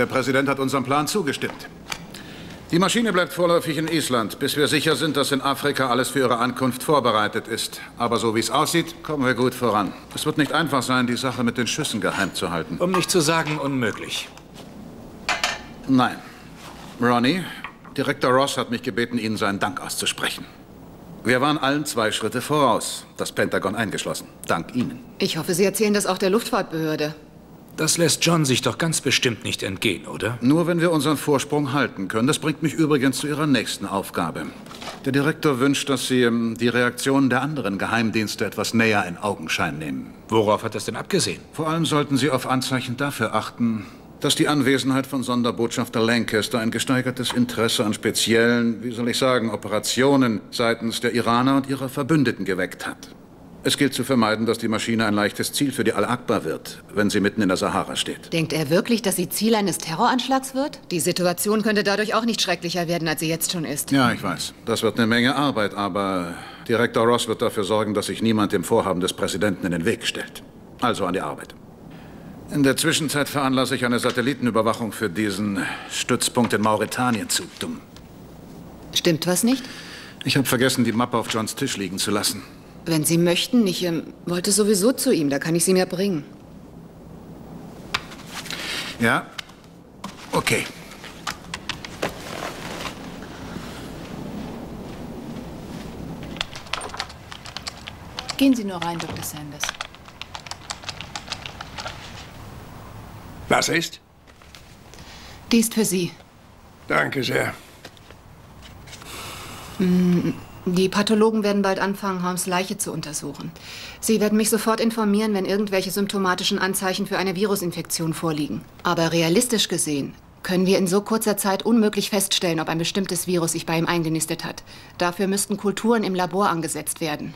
Der Präsident hat unserem Plan zugestimmt. Die Maschine bleibt vorläufig in Island, bis wir sicher sind, dass in Afrika alles für ihre Ankunft vorbereitet ist. Aber so wie es aussieht, kommen wir gut voran. Es wird nicht einfach sein, die Sache mit den Schüssen geheim zu halten. Um nicht zu sagen, unmöglich. Nein. Ronnie, Direktor Ross hat mich gebeten, Ihnen seinen Dank auszusprechen. Wir waren allen zwei Schritte voraus, das Pentagon eingeschlossen. Dank Ihnen. Ich hoffe, Sie erzählen das auch der Luftfahrtbehörde. Das lässt John sich doch ganz bestimmt nicht entgehen, oder? Nur wenn wir unseren Vorsprung halten können. Das bringt mich übrigens zu Ihrer nächsten Aufgabe. Der Direktor wünscht, dass Sie ähm, die Reaktionen der anderen Geheimdienste etwas näher in Augenschein nehmen. Worauf hat das denn abgesehen? Vor allem sollten Sie auf Anzeichen dafür achten, dass die Anwesenheit von Sonderbotschafter Lancaster ein gesteigertes Interesse an speziellen, wie soll ich sagen, Operationen seitens der Iraner und ihrer Verbündeten geweckt hat. Es gilt zu vermeiden, dass die Maschine ein leichtes Ziel für die Al-Akbar wird, wenn sie mitten in der Sahara steht. Denkt er wirklich, dass sie Ziel eines Terroranschlags wird? Die Situation könnte dadurch auch nicht schrecklicher werden, als sie jetzt schon ist. Ja, ich weiß. Das wird eine Menge Arbeit, aber Direktor Ross wird dafür sorgen, dass sich niemand dem Vorhaben des Präsidenten in den Weg stellt. Also an die Arbeit. In der Zwischenzeit veranlasse ich eine Satellitenüberwachung für diesen Stützpunkt in Mauretanien zu. Dumm. Stimmt was nicht? Ich habe vergessen, die Mappe auf Johns Tisch liegen zu lassen. Wenn Sie möchten, ich ähm, wollte sowieso zu ihm, da kann ich sie mir bringen. Ja? Okay. Gehen Sie nur rein, Dr. Sanders. Was ist? Die ist für Sie. Danke sehr. Mm, Die Pathologen werden bald anfangen, Holmes Leiche zu untersuchen. Sie werden mich sofort informieren, wenn irgendwelche symptomatischen Anzeichen für eine Virusinfektion vorliegen. Aber realistisch gesehen können wir in so kurzer Zeit unmöglich feststellen, ob ein bestimmtes Virus sich bei ihm eingenistet hat. Dafür müssten Kulturen im Labor angesetzt werden.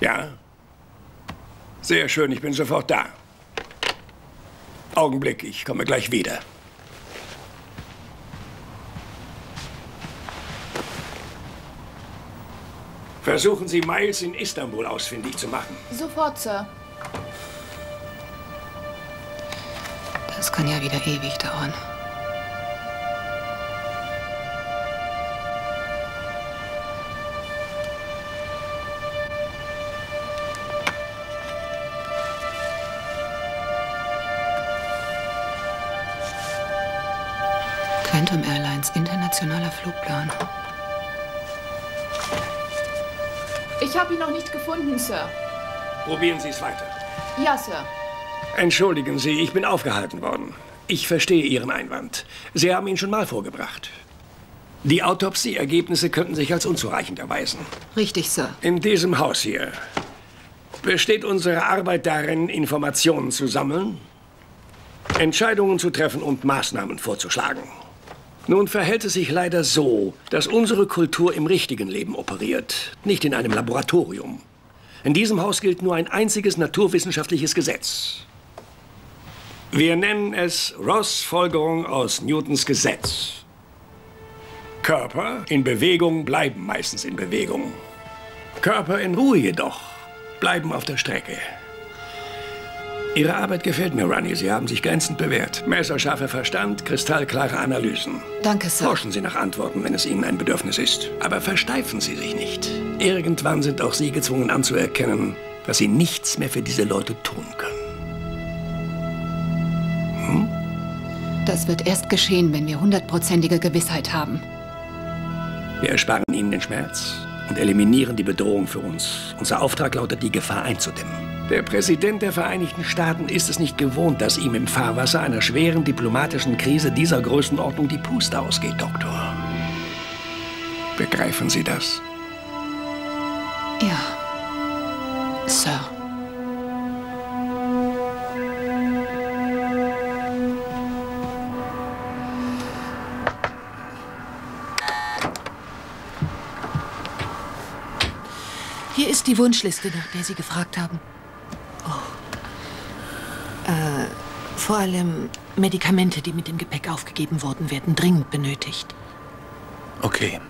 Ja? Sehr schön, ich bin sofort da. Augenblick, ich komme gleich wieder. Versuchen Sie, Miles in Istanbul ausfindig zu machen. Sofort, Sir. Das kann ja wieder ewig dauern. Quantum Airlines, internationaler Flugplan. Ich habe ihn noch nicht gefunden, Sir. Probieren Sie es weiter. Ja, Sir. Entschuldigen Sie, ich bin aufgehalten worden. Ich verstehe Ihren Einwand. Sie haben ihn schon mal vorgebracht. Die Autopsieergebnisse könnten sich als unzureichend erweisen. Richtig, Sir. In diesem Haus hier besteht unsere Arbeit darin, Informationen zu sammeln, Entscheidungen zu treffen und Maßnahmen vorzuschlagen. Nun verhält es sich leider so, dass unsere Kultur im richtigen Leben operiert, nicht in einem Laboratorium. In diesem Haus gilt nur ein einziges naturwissenschaftliches Gesetz. Wir nennen es Ross Folgerung aus Newtons Gesetz. Körper in Bewegung bleiben meistens in Bewegung. Körper in Ruhe jedoch bleiben auf der Strecke. Ihre Arbeit gefällt mir, Ronnie. Sie haben sich glänzend bewährt. Messerscharfer Verstand, kristallklare Analysen. Danke, Sir. Forschen Sie nach Antworten, wenn es Ihnen ein Bedürfnis ist. Aber versteifen Sie sich nicht. Irgendwann sind auch Sie gezwungen anzuerkennen, dass Sie nichts mehr für diese Leute tun können. Das wird erst geschehen, wenn wir hundertprozentige Gewissheit haben. Wir ersparen Ihnen den Schmerz und eliminieren die Bedrohung für uns. Unser Auftrag lautet, die Gefahr einzudämmen. Der Präsident der Vereinigten Staaten ist es nicht gewohnt, dass ihm im Fahrwasser einer schweren diplomatischen Krise dieser Größenordnung die Puste ausgeht, Doktor. Begreifen Sie das? Ja. Sir. Hier ist die Wunschliste, nach der Sie gefragt haben. Oh. Äh, vor allem Medikamente, die mit dem Gepäck aufgegeben wurden, werden dringend benötigt. Okay.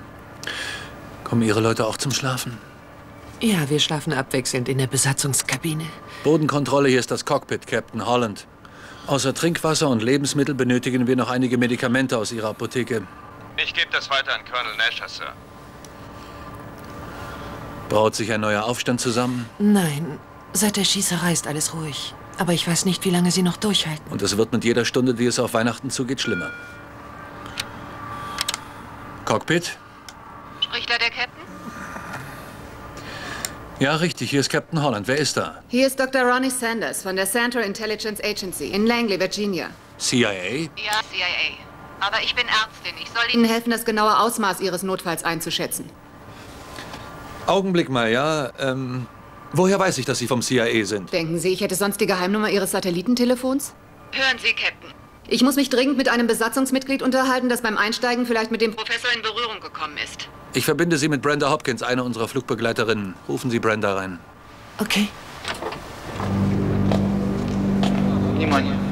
Kommen Ihre Leute auch zum Schlafen? Ja, wir schlafen abwechselnd in der Besatzungskabine. Bodenkontrolle, hier ist das Cockpit, Captain Holland. Außer Trinkwasser und Lebensmittel benötigen wir noch einige Medikamente aus Ihrer Apotheke. Ich gebe das weiter an Colonel Nasher, Sir. Braut sich ein neuer Aufstand zusammen? Nein, seit der Schießerei ist alles ruhig. Aber ich weiß nicht, wie lange sie noch durchhalten. Und es wird mit jeder Stunde, die es auf Weihnachten zugeht, schlimmer. Cockpit? Spricht da der Captain? Ja, richtig. Hier ist Captain Holland. Wer ist da? Hier ist Dr. Ronnie Sanders von der Central Intelligence Agency in Langley, Virginia. CIA? Ja, CIA. Aber ich bin Ärztin. Ich soll Ihnen helfen, das genaue Ausmaß Ihres Notfalls einzuschätzen. Augenblick mal, ja. Ähm, woher weiß ich, dass Sie vom CIA sind? Denken Sie, ich hätte sonst die Geheimnummer Ihres Satellitentelefons? Hören Sie, Captain. Ich muss mich dringend mit einem Besatzungsmitglied unterhalten, das beim Einsteigen vielleicht mit dem Professor in Berührung gekommen ist. Ich verbinde Sie mit Brenda Hopkins, einer unserer Flugbegleiterinnen. Rufen Sie Brenda rein. Okay. Внимание.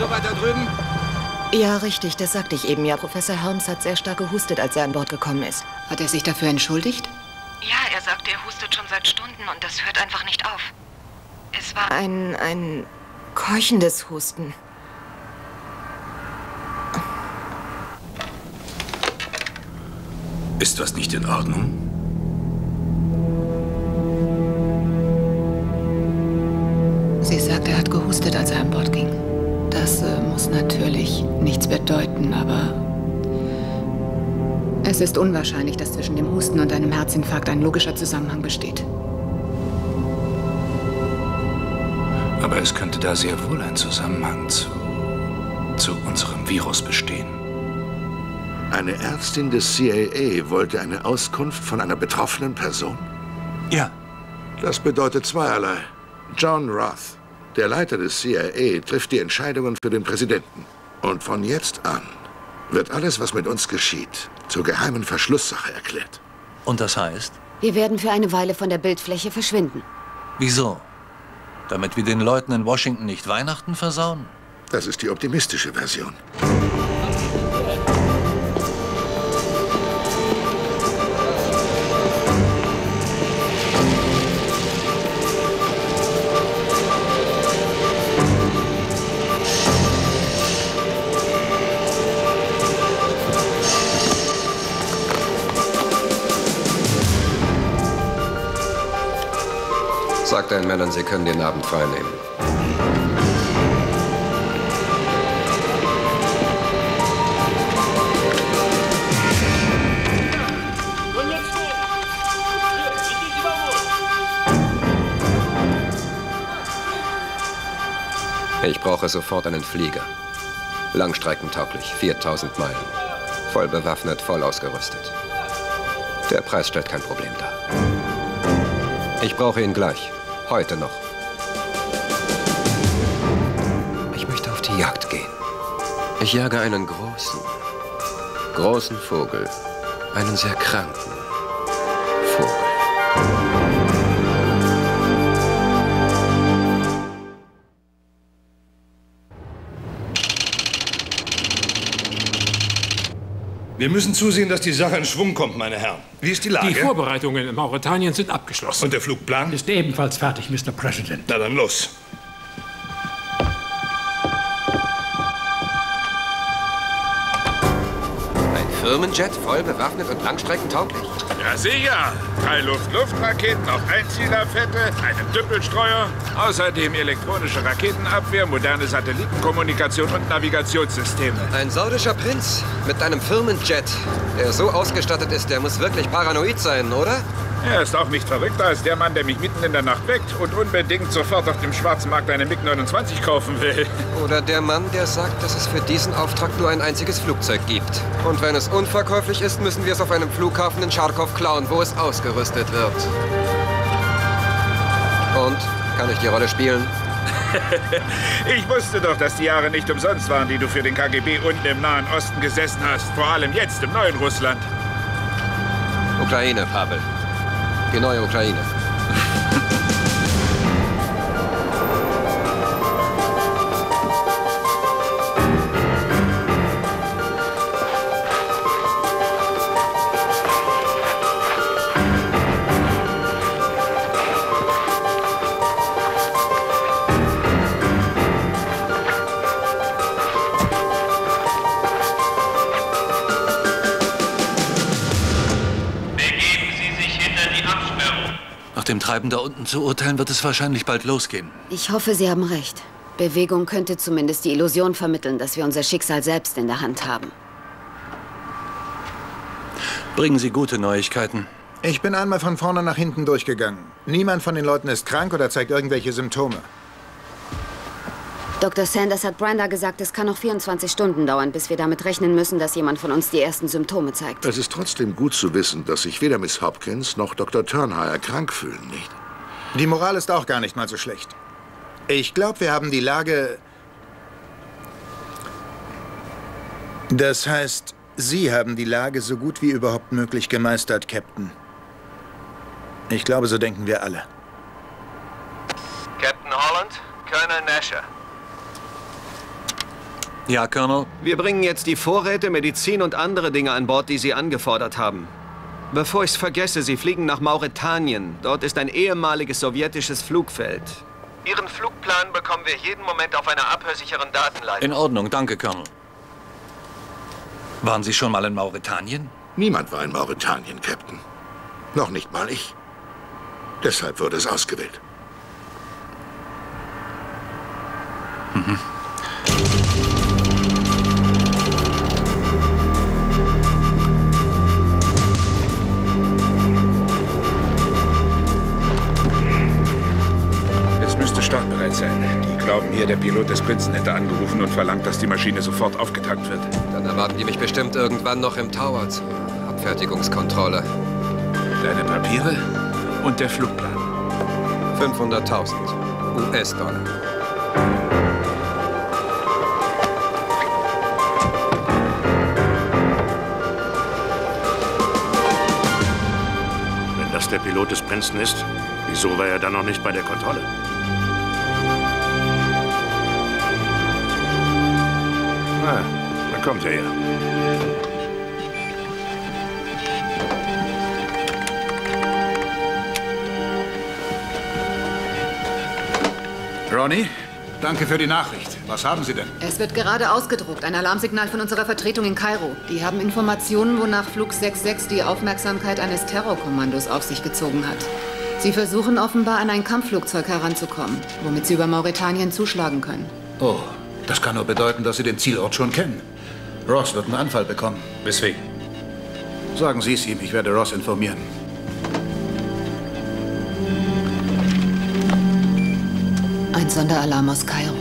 So weit da drüben? Ja, richtig, das sagte ich eben ja. Professor Helms hat sehr stark gehustet, als er an Bord gekommen ist. Hat er sich dafür entschuldigt? Ja, er sagte, er hustet schon seit Stunden und das hört einfach nicht auf. Es war ein, ein keuchendes Husten. Ist was nicht in Ordnung? Sie sagt, er hat gehustet, als er an Bord ging. Das äh, muss natürlich nichts bedeuten, aber es ist unwahrscheinlich, dass zwischen dem Husten und einem Herzinfarkt ein logischer Zusammenhang besteht. Aber es könnte da sehr wohl ein Zusammenhang zu, zu unserem Virus bestehen. Eine Ärztin des CIA wollte eine Auskunft von einer betroffenen Person? Ja, Das bedeutet zweierlei. John Roth, der Leiter des CIA, trifft die Entscheidungen für den Präsidenten. Und von jetzt an wird alles, was mit uns geschieht, zur geheimen Verschlusssache erklärt. und das heißt? Wir werden für eine Weile von der Bildfläche verschwinden. Wieso? Damit wir den Leuten in Washington nicht Weihnachten versauen? Das ist die optimistische Version. Sag deinen Männern, sie können den Abend frei nehmen. Ich brauche sofort einen Flieger. Langstreckentauglich, 4000 Meilen. Voll bewaffnet, voll ausgerüstet. Der Preis stellt kein Problem dar. Ich brauche ihn gleich. Heute noch. Ich möchte auf die Jagd gehen. Ich jage einen großen, großen Vogel. Einen sehr kranken Wir müssen zusehen, dass die Sache in Schwung kommt, meine Herren. Wie ist die Lage? Die Vorbereitungen in Mauretanien sind abgeschlossen. Und der Flugplan? ist ebenfalls fertig, Mr. President. Na dann los. Ein Firmenjet, voll bewaffnet und langstreckentauglich? Ja, sicher. Drei Luft-Luft-Raketen auf Einzielerfette, einen Düppelstreuer, außerdem elektronische Raketenabwehr, moderne Satellitenkommunikation und Navigationssysteme. Ein saudischer Prinz mit einem Firmenjet, der so ausgestattet ist, der muss wirklich paranoid sein, oder? Er ist auch nicht verrückter als der Mann, der mich mitten in der Nacht weckt und unbedingt sofort auf dem schwarzen Markt eine MiG-29 kaufen will. Oder der Mann, der sagt, dass es für diesen Auftrag nur ein einziges Flugzeug gibt. Und wenn es unverkäuflich ist, müssen wir es auf einem Flughafen in Charkow klauen, wo es ausgerüstet wird. Und? Kann ich die Rolle spielen? ich wusste doch, dass die Jahre nicht umsonst waren, die du für den KGB unten im Nahen Osten gesessen hast. Vor allem jetzt im neuen Russland. Ukraine, Pavel. Die neue Treiben da unten zu urteilen, wird es wahrscheinlich bald losgehen. Ich hoffe, Sie haben recht. Bewegung könnte zumindest die Illusion vermitteln, dass wir unser Schicksal selbst in der Hand haben. Bringen Sie gute Neuigkeiten. Ich bin einmal von vorne nach hinten durchgegangen. Niemand von den Leuten ist krank oder zeigt irgendwelche Symptome. Dr. Sanders hat Brenda gesagt, es kann noch 24 Stunden dauern, bis wir damit rechnen müssen, dass jemand von uns die ersten Symptome zeigt. Es ist trotzdem gut zu wissen, dass sich weder Miss Hopkins noch Dr. Turnhire krank fühlen, nicht? Die Moral ist auch gar nicht mal so schlecht. Ich glaube, wir haben die Lage... Das heißt, Sie haben die Lage so gut wie überhaupt möglich gemeistert, Captain. Ich glaube, so denken wir alle. Captain Holland, Colonel Nasher. Ja, Colonel? Wir bringen jetzt die Vorräte, Medizin und andere Dinge an Bord, die Sie angefordert haben. Bevor ich's vergesse, Sie fliegen nach Mauretanien. Dort ist ein ehemaliges sowjetisches Flugfeld. Ihren Flugplan bekommen wir jeden Moment auf einer abhörsicheren Datenleitung. In Ordnung, danke, Colonel. Waren Sie schon mal in Mauretanien? Niemand war in Mauretanien, Captain. Noch nicht mal ich. Deshalb wurde es ausgewählt. Mhm. Der Pilot des Prinzen hätte angerufen und verlangt, dass die Maschine sofort aufgetankt wird. Dann erwarten die mich bestimmt irgendwann noch im Tower zur Abfertigungskontrolle. Deine Papiere und der Flugplan. 500.000 US-Dollar. Wenn das der Pilot des Prinzen ist, wieso war er dann noch nicht bei der Kontrolle? Ah, da kommt er ja. Ronnie, danke für die Nachricht. Was haben Sie denn? Es wird gerade ausgedruckt, ein Alarmsignal von unserer Vertretung in Kairo. Die haben Informationen, wonach Flug 66 die Aufmerksamkeit eines Terrorkommandos auf sich gezogen hat. Sie versuchen offenbar an ein Kampfflugzeug heranzukommen, womit sie über Mauretanien zuschlagen können. Oh, das kann nur bedeuten, dass Sie den Zielort schon kennen. Ross wird einen Anfall bekommen. Weswegen? Sagen Sie es ihm, ich werde Ross informieren. Ein Sonderalarm aus Kairo.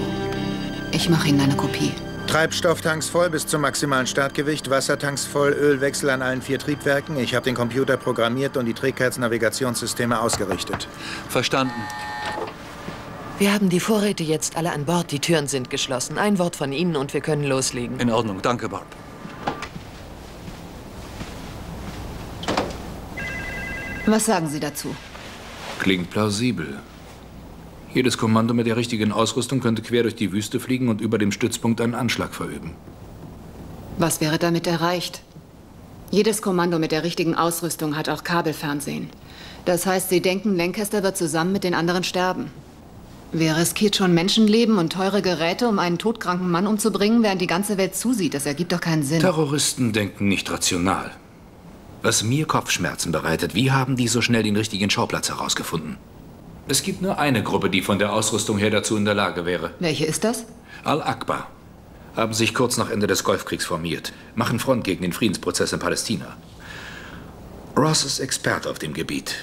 Ich mache Ihnen eine Kopie. Treibstofftanks voll bis zum maximalen Startgewicht, Wassertanks voll, Ölwechsel an allen vier Triebwerken. Ich habe den Computer programmiert und die Trägheitsnavigationssysteme ausgerichtet. Verstanden. Wir haben die Vorräte jetzt alle an Bord. Die Türen sind geschlossen. Ein Wort von Ihnen und wir können loslegen. In Ordnung, danke, Barb. Was sagen Sie dazu? Klingt plausibel. Jedes Kommando mit der richtigen Ausrüstung könnte quer durch die Wüste fliegen und über dem Stützpunkt einen Anschlag verüben. Was wäre damit erreicht? Jedes Kommando mit der richtigen Ausrüstung hat auch Kabelfernsehen. Das heißt, Sie denken, Lancaster wird zusammen mit den anderen sterben. Wer riskiert schon Menschenleben und teure Geräte, um einen todkranken Mann umzubringen, während die ganze Welt zusieht? Das ergibt doch keinen Sinn. Terroristen denken nicht rational. Was mir Kopfschmerzen bereitet, wie haben die so schnell den richtigen Schauplatz herausgefunden? Es gibt nur eine Gruppe, die von der Ausrüstung her dazu in der Lage wäre. Welche ist das? Al-Akbar. Haben sich kurz nach Ende des Golfkriegs formiert. Machen Front gegen den Friedensprozess in Palästina. Ross ist Experte auf dem Gebiet.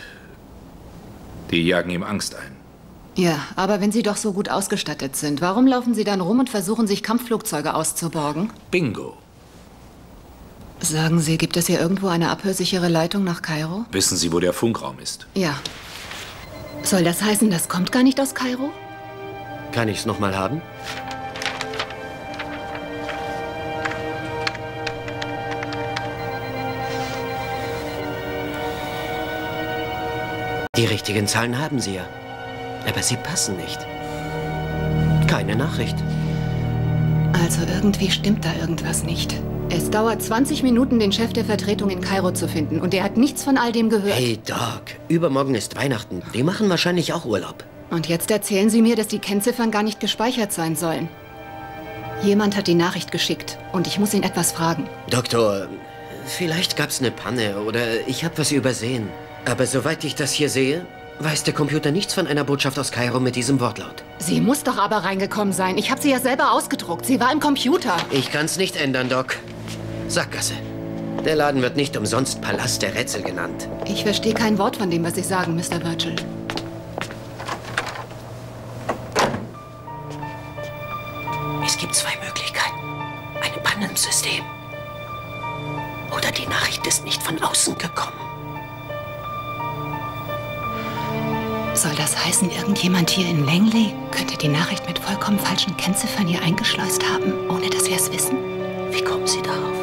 Die jagen ihm Angst ein. Ja, aber wenn Sie doch so gut ausgestattet sind, warum laufen Sie dann rum und versuchen, sich Kampfflugzeuge auszuborgen? Bingo. Sagen Sie, gibt es hier irgendwo eine abhörsichere Leitung nach Kairo? Wissen Sie, wo der Funkraum ist? Ja. Soll das heißen, das kommt gar nicht aus Kairo? Kann ich's noch mal haben? Die richtigen Zahlen haben Sie ja. Aber sie passen nicht. Keine Nachricht. Also irgendwie stimmt da irgendwas nicht. Es dauert 20 Minuten, den Chef der Vertretung in Kairo zu finden. Und er hat nichts von all dem gehört. Hey, Doc, übermorgen ist Weihnachten. Die machen wahrscheinlich auch Urlaub. Und jetzt erzählen Sie mir, dass die Kennziffern gar nicht gespeichert sein sollen. Jemand hat die Nachricht geschickt und ich muss ihn etwas fragen. Doktor, vielleicht gab's eine Panne oder ich habe was übersehen. Aber soweit ich das hier sehe, weiß der Computer nichts von einer Botschaft aus Kairo mit diesem Wortlaut. Sie muss doch aber reingekommen sein. Ich habe sie ja selber ausgedruckt. Sie war im Computer. Ich kann's nicht ändern, Doc. Sackgasse. Der Laden wird nicht umsonst Palast der Rätsel genannt. Ich verstehe kein Wort von dem, was Sie sagen, Mr. Virgil. Es gibt zwei Möglichkeiten. Eine Panne im System. Oder die Nachricht ist nicht von außen gekommen. Soll das heißen, irgendjemand hier in Langley könnte die Nachricht mit vollkommen falschen Kennziffern hier eingeschleust haben, ohne dass wir es wissen? Wie kommen Sie darauf?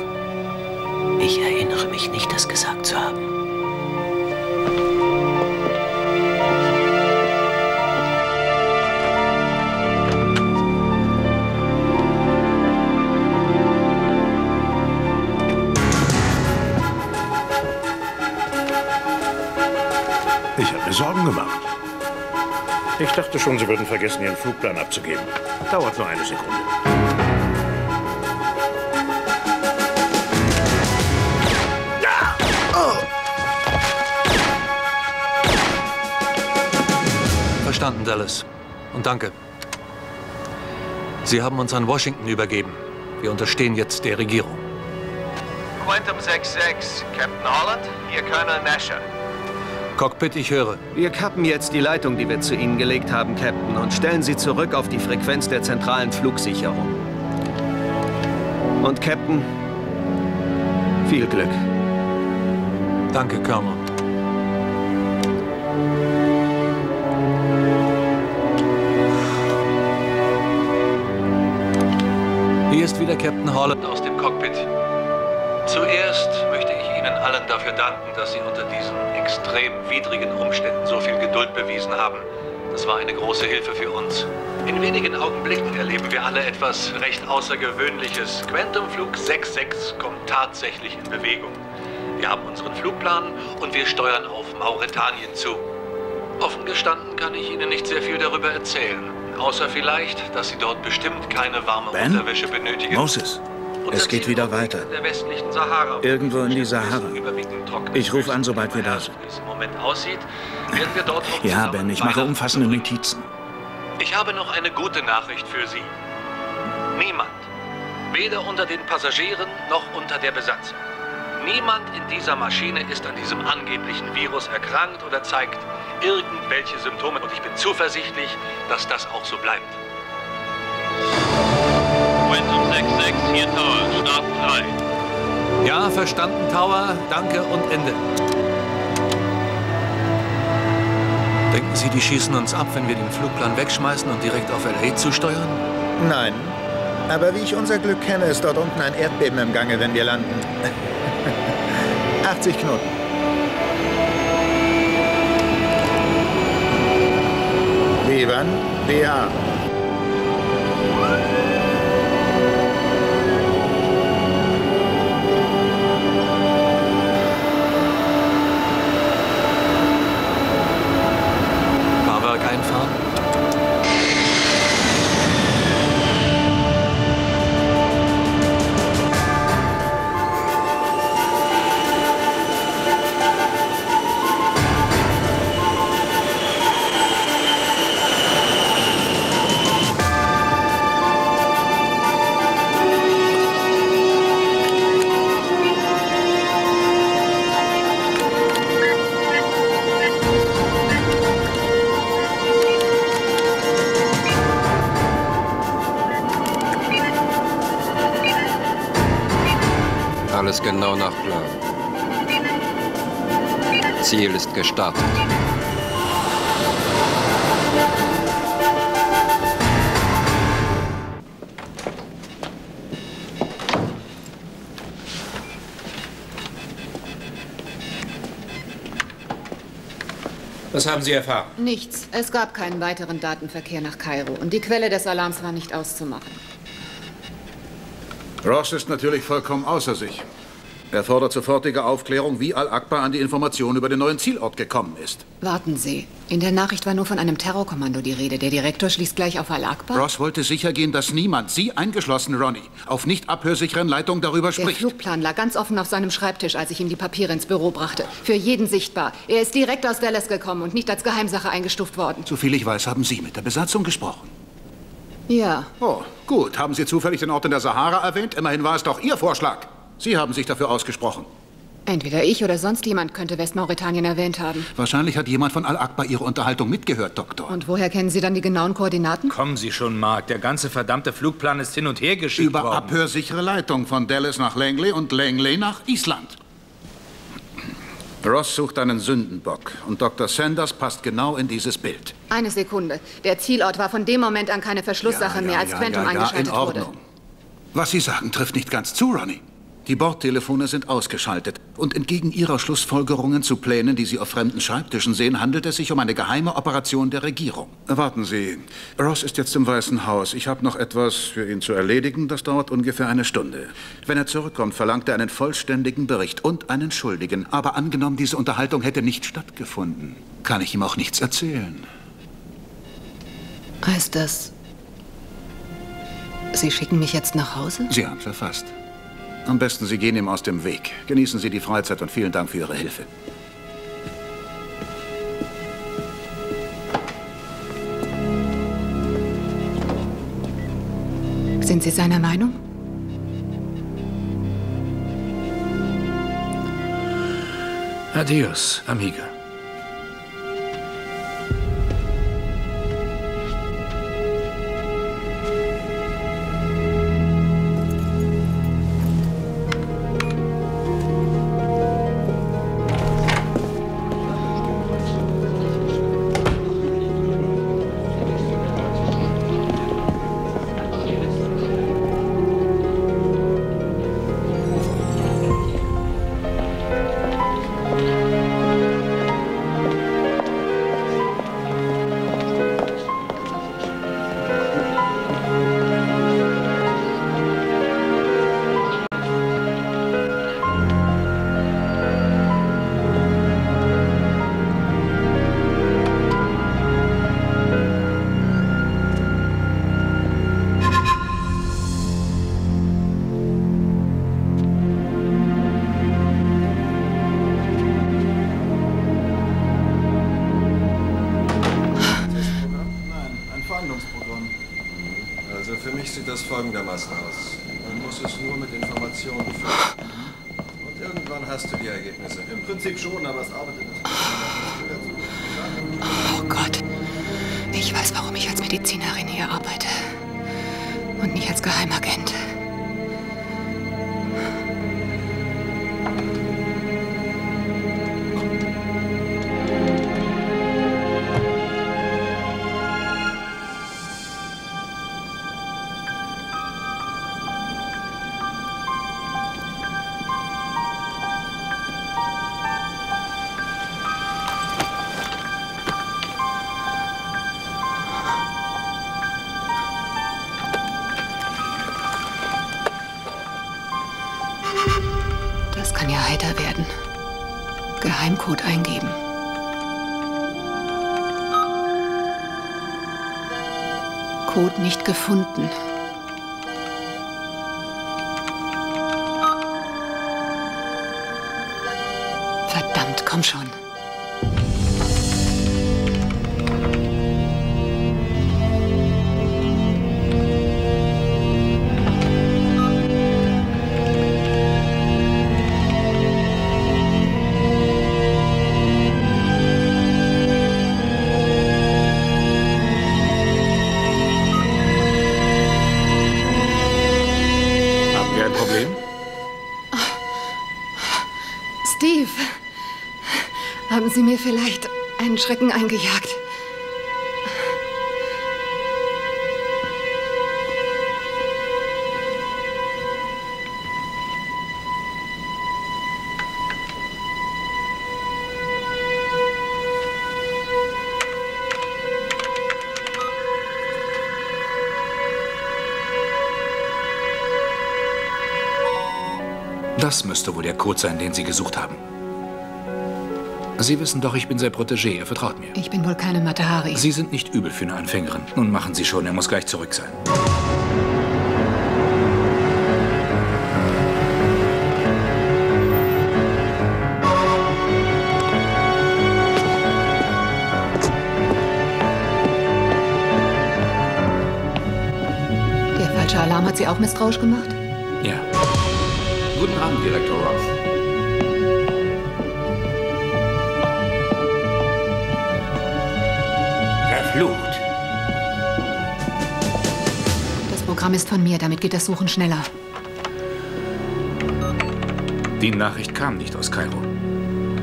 Ich erinnere mich nicht, das gesagt zu haben. Ich habe mir Sorgen gemacht. Ich dachte schon, Sie würden vergessen, Ihren Flugplan abzugeben. Dauert nur eine Sekunde. Verstanden, Dallas. Und danke. Sie haben uns an Washington übergeben. Wir unterstehen jetzt der Regierung. Quantum 66, Captain Holland, hier Colonel Nasher. Cockpit, ich höre. Wir kappen jetzt die Leitung, die wir zu Ihnen gelegt haben, Captain, und stellen sie zurück auf die Frequenz der zentralen Flugsicherung. Und Captain, viel Glück. Danke, Colonel. Hier ist wieder Captain Holland aus dem Cockpit. Zuerst möchte ich Ihnen allen dafür danken, dass Sie unter diesen extrem widrigen Umständen so viel Geduld bewiesen haben. Das war eine große Hilfe für uns. In wenigen Augenblicken erleben wir alle etwas recht Außergewöhnliches. Quantum Flug 66 kommt tatsächlich in Bewegung. Wir haben unseren Flugplan und wir steuern auf Mauretanien zu. Offen gestanden kann ich Ihnen nicht sehr viel darüber erzählen. Außer vielleicht, dass Sie dort bestimmt keine warme Ben? Unterwäsche benötigen. Moses, es geht wieder weiter. der westlichen Sahara Irgendwo in die Sahara. Ich rufe an, sobald wir da sind. Ja, Ben, ich mache umfassende. Notizen. Ich habe noch eine gute Nachricht für Sie. Niemand, weder unter den Passagieren noch unter der Besatzung, niemand in dieser Maschine ist an diesem angeblichen Virus erkrankt oder zeigt irgendwelche Symptome. Und ich bin zuversichtlich, dass das auch so bleibt. Quantum 66, hier Tower, Start 3. Ja, verstanden, Tower. Danke und Ende. Denken Sie, die schießen uns ab, wenn wir den Flugplan wegschmeißen und direkt auf L.A. zusteuern? Nein. Aber wie ich unser Glück kenne, ist dort unten ein Erdbeben im Gange, wenn wir landen. 80 Knoten. Wie wann? BA. Gestartet. Was haben Sie erfahren? Nichts. Es gab keinen weiteren Datenverkehr nach Kairo und die Quelle des Alarms war nicht auszumachen. Ross ist natürlich vollkommen außer sich. Er fordert sofortige Aufklärung, wie Al-Akbar an die Information über den neuen Zielort gekommen ist. Warten Sie. In der Nachricht war nur von einem Terrorkommando die Rede. Der Direktor schließt gleich auf Al-Akbar? Ross wollte sichergehen, dass niemand, Sie eingeschlossen, Ronnie, auf nicht abhörsicheren Leitungen darüber Der spricht. Flugplan lag ganz offen auf seinem Schreibtisch, als ich ihm die Papiere ins Büro brachte. Für jeden sichtbar. Er ist direkt aus Dallas gekommen und nicht als Geheimsache eingestuft worden. Soviel ich weiß, haben Sie mit der Besatzung gesprochen. Ja. Oh, gut. Haben Sie zufällig den Ort in der Sahara erwähnt? Immerhin war es doch Ihr Vorschlag. Sie haben sich dafür ausgesprochen. Entweder ich oder sonst jemand könnte Westmauretanien erwähnt haben. Wahrscheinlich hat jemand von Al-Akbar Ihre Unterhaltung mitgehört, Doktor. Und woher kennen Sie dann die genauen Koordinaten? Kommen Sie schon, Mark. Der ganze verdammte Flugplan ist hin und her geschickt Über worden. abhörsichere Leitung von Dallas nach Langley und Langley nach Island. Ross sucht einen Sündenbock und Dr. Sanders passt genau in dieses Bild. Eine Sekunde. Der Zielort war von dem Moment an keine Verschlusssache mehr, als Quantum ja, eingeschaltet in Ordnung. wurde. Was Sie sagen, trifft nicht ganz zu, Ronnie. Die Bordtelefone sind ausgeschaltet. Und entgegen Ihrer Schlussfolgerungen zu Plänen, die Sie auf fremden Schreibtischen sehen, handelt es sich um eine geheime Operation der Regierung. Warten Sie. Ross ist jetzt im Weißen Haus. Ich habe noch etwas für ihn zu erledigen. Das dauert ungefähr eine Stunde. Wenn er zurückkommt, verlangt er einen vollständigen Bericht und einen Schuldigen. Aber angenommen, diese Unterhaltung hätte nicht stattgefunden, kann ich ihm auch nichts erzählen. Heißt das, Sie schicken mich jetzt nach Hause? Sie haben es erfasst. Am besten, Sie gehen ihm aus dem Weg. Genießen Sie die Freizeit und vielen Dank für Ihre Hilfe. Sind Sie seiner Meinung? Adios, amiga. Sie mir vielleicht einen Schrecken eingejagt. Das müsste wohl der Code sein, den Sie gesucht haben. Sie wissen doch, ich bin sein Protégé. Er vertraut mir. Ich bin wohl keine Matahari. Sie sind nicht übel für eine Anfängerin. Nun machen Sie schon, er muss gleich zurück sein. Der falsche Alarm hat Sie auch misstrauisch gemacht? Ja. Guten Abend, Direktor Roth. Verflucht. Das Programm ist von mir, damit geht das Suchen schneller. Die Nachricht kam nicht aus Kairo.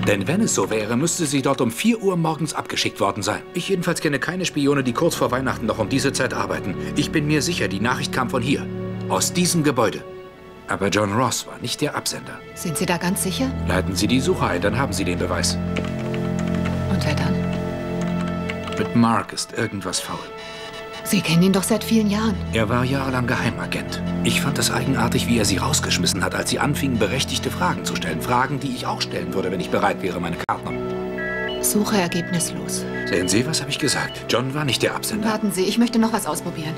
Denn wenn es so wäre, müsste sie dort um 4 Uhr morgens abgeschickt worden sein. Ich jedenfalls kenne keine Spione, die kurz vor Weihnachten noch um diese Zeit arbeiten. Ich bin mir sicher, die Nachricht kam von hier. Aus diesem Gebäude. Aber John Ross war nicht der Absender. Sind Sie da ganz sicher? Leiten Sie die Suche ein, dann haben Sie den Beweis. Und wer dann? Mit Mark ist irgendwas faul. Sie kennen ihn doch seit vielen Jahren. Er war jahrelang Geheimagent. Ich fand es eigenartig, wie er sie rausgeschmissen hat, als sie anfingen, berechtigte Fragen zu stellen. Fragen, die ich auch stellen würde, wenn ich bereit wäre, meine Karten. Suche ergebnislos. Sehen Sie, was habe ich gesagt? John war nicht der Absender. Warten Sie, ich möchte noch was ausprobieren.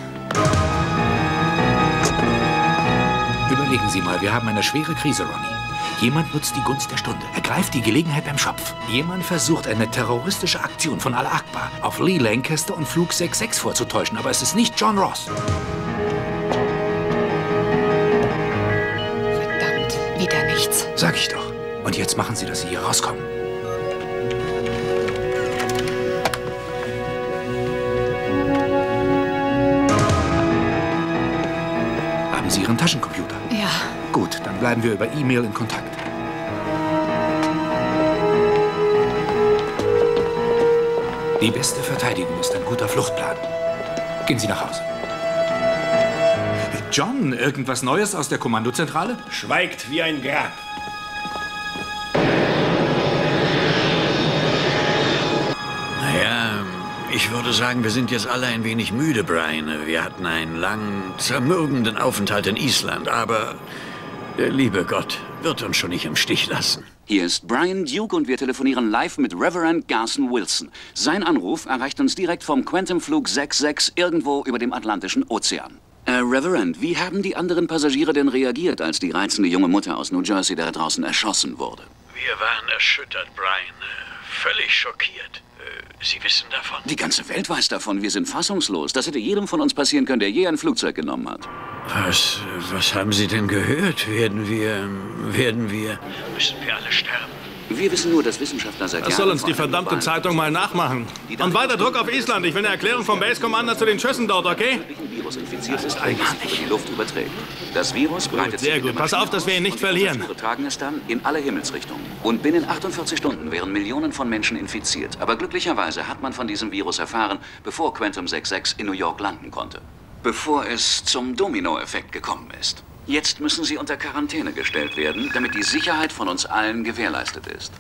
Überlegen Sie mal, wir haben eine schwere Krise, Ronnie. Jemand nutzt die Gunst der Stunde, ergreift die Gelegenheit beim Schopf. Jemand versucht, eine terroristische Aktion von Al-Akbar auf Lee Lancaster und Flug 66 vorzutäuschen, aber es ist nicht John Ross. Verdammt, wieder nichts. Sag ich doch. Und jetzt machen Sie, dass Sie hier rauskommen. Haben Sie Ihren Taschencomputer? Ja. Gut, dann bleiben wir über E-Mail in Kontakt. Die beste Verteidigung ist ein guter Fluchtplan. Gehen Sie nach Hause. John, irgendwas Neues aus der Kommandozentrale? Schweigt wie ein Grab. Naja, ich würde sagen, wir sind jetzt alle ein wenig müde, Brian. Wir hatten einen langen, zermürbenden Aufenthalt in Island, aber der liebe Gott wird uns schon nicht im Stich lassen. Hier ist Brian Duke und wir telefonieren live mit Reverend Garson Wilson. Sein Anruf erreicht uns direkt vom Quantum Flug 66 irgendwo über dem Atlantischen Ozean. Äh, Reverend, wie haben die anderen Passagiere denn reagiert, als die reizende junge Mutter aus New Jersey da draußen erschossen wurde? Wir waren erschüttert, Brian. Völlig schockiert. Äh, Sie wissen davon? Die ganze Welt weiß davon. Wir sind fassungslos. Das hätte jedem von uns passieren können, der je ein Flugzeug genommen hat. Was, was haben Sie denn gehört? Werden wir, werden wir... Müssen wir alle sterben? Wir wissen nur, dass Wissenschaftler seit Das soll uns die verdammte Zeitung mal nachmachen. Und weiter Druck auf Island. Ich will eine Erklärung vom Base Commander zu den Schüssen dort, okay? Virus infiziert ist, sich über die Luft überträgt. Das Virus breitet sehr sich gut. Pass auf, dass wir ihn nicht verlieren. Versuche tragen es dann in alle Himmelsrichtungen. Und binnen 48 Stunden wären Millionen von Menschen infiziert. Aber glücklicherweise hat man von diesem Virus erfahren, bevor Quantum 66 in New York landen konnte. Bevor es zum Dominoeffekt gekommen ist. Jetzt müssen sie unter Quarantäne gestellt werden, damit die Sicherheit von uns allen gewährleistet ist.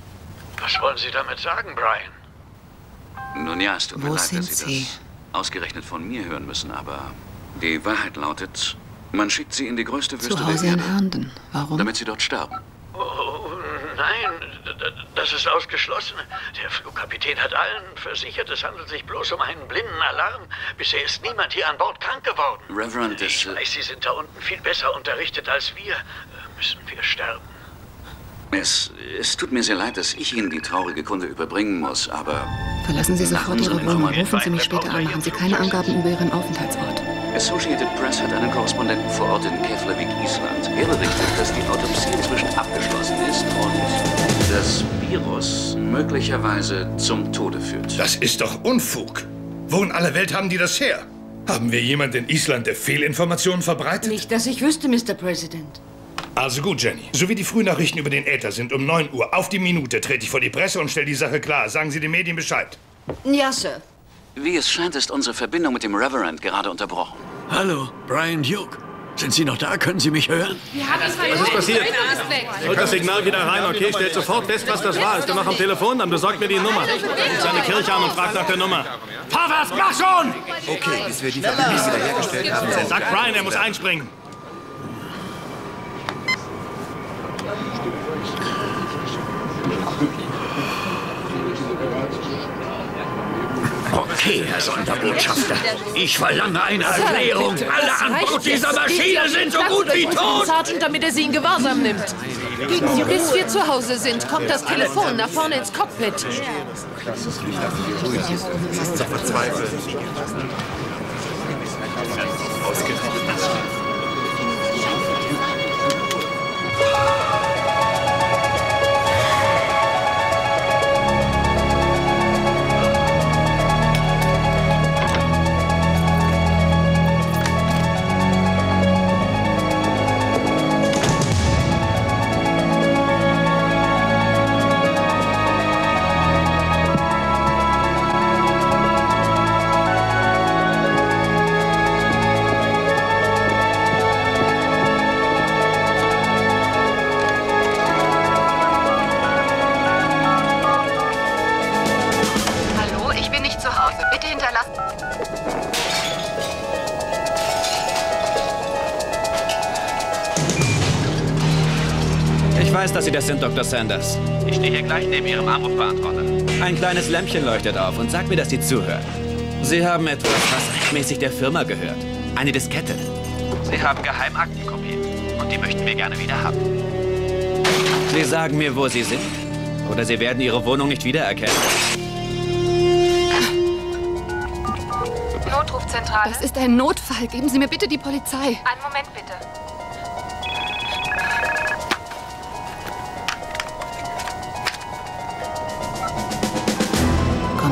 Was wollen Sie damit sagen, Brian? Nun ja, es tut mir Wo leid, dass Sie, Sie? das ausgerechnet von mir hören müssen, aber die Wahrheit lautet, man schickt sie in die größte Wüste Zu Hause der in Erde, Herndon. Warum? damit sie dort sterben. Oh, nein, das ist ausgeschlossen. Der Flugkapitän hat allen versichert, es handelt sich bloß um einen blinden Alarm. Bisher ist niemand hier an Bord krank geworden. Reverend, das... Ich weiß, Sie sind da unten viel besser unterrichtet als wir. Äh, Müssen wir sterben? Es, es tut mir sehr leid, dass ich Ihnen die traurige Kunde überbringen muss, aber Verlassen Sie sofort Ihre unseren Wohnung. Rufen Sie mich später an. Machen Sie keine Angaben über Ihren Aufenthaltsort. Associated Press hat einen Korrespondenten vor Ort in Keflavik, Island. Er berichtet, dass die Autopsie inzwischen abgeschlossen ist und das Virus möglicherweise zum Tode führt. Das ist doch Unfug. Wo in aller Welt haben die das her? Haben wir jemand in Island, der Fehlinformationen verbreitet? Nicht, dass ich wüsste, Mr. President. Also gut, Jenny. So wie die Frühnachrichten über den Äther sind, um 9 Uhr auf die Minute trete ich vor die Presse und stelle die Sache klar. Sagen Sie den Medien Bescheid. Ja, Sir. Wie es scheint, ist unsere Verbindung mit dem Reverend gerade unterbrochen. Hallo, Brian Duke. Sind Sie noch da? Können Sie mich hören? Wir haben es Was ist passiert? Holt das Signal wieder rein, okay? Stellt sofort fest, was das war. Ist er noch am Telefon? Dann besorgt mir die Nummer. Ruft seine Kirche an und fragt nach der Nummer. Vorwärts, mach schon! Okay, bis wir die Verbindung wiederhergestellt haben. Sagt Brian, er muss einspringen. Okay, Herr Sonderbotschafter. Ich verlange eine Erklärung. Alle an Bord dieser Maschine sind so gut wie tot. Sergeant, damit er sie in Gewahrsam nimmt. Bis wir zu Hause sind, kommt das Telefon nach vorne ins Cockpit. Das ist zu verzweifeln. Hallo, dass Sie das sind, Dr. Sanders. Ich stehe hier gleich neben Ihrem Anrufbeantworter. Ein kleines Lämpchen leuchtet auf und sagt mir, dass Sie zuhören. Sie haben etwas, was mäßig der Firma gehört. Eine Diskette. Sie haben Geheimaktenkopien und die möchten wir gerne wieder haben. Sie sagen mir, wo Sie sind. Oder Sie werden Ihre Wohnung nicht wiedererkennen. Notrufzentrale. Das ist ein Notfall. Geben Sie mir bitte die Polizei. Einen Moment bitte.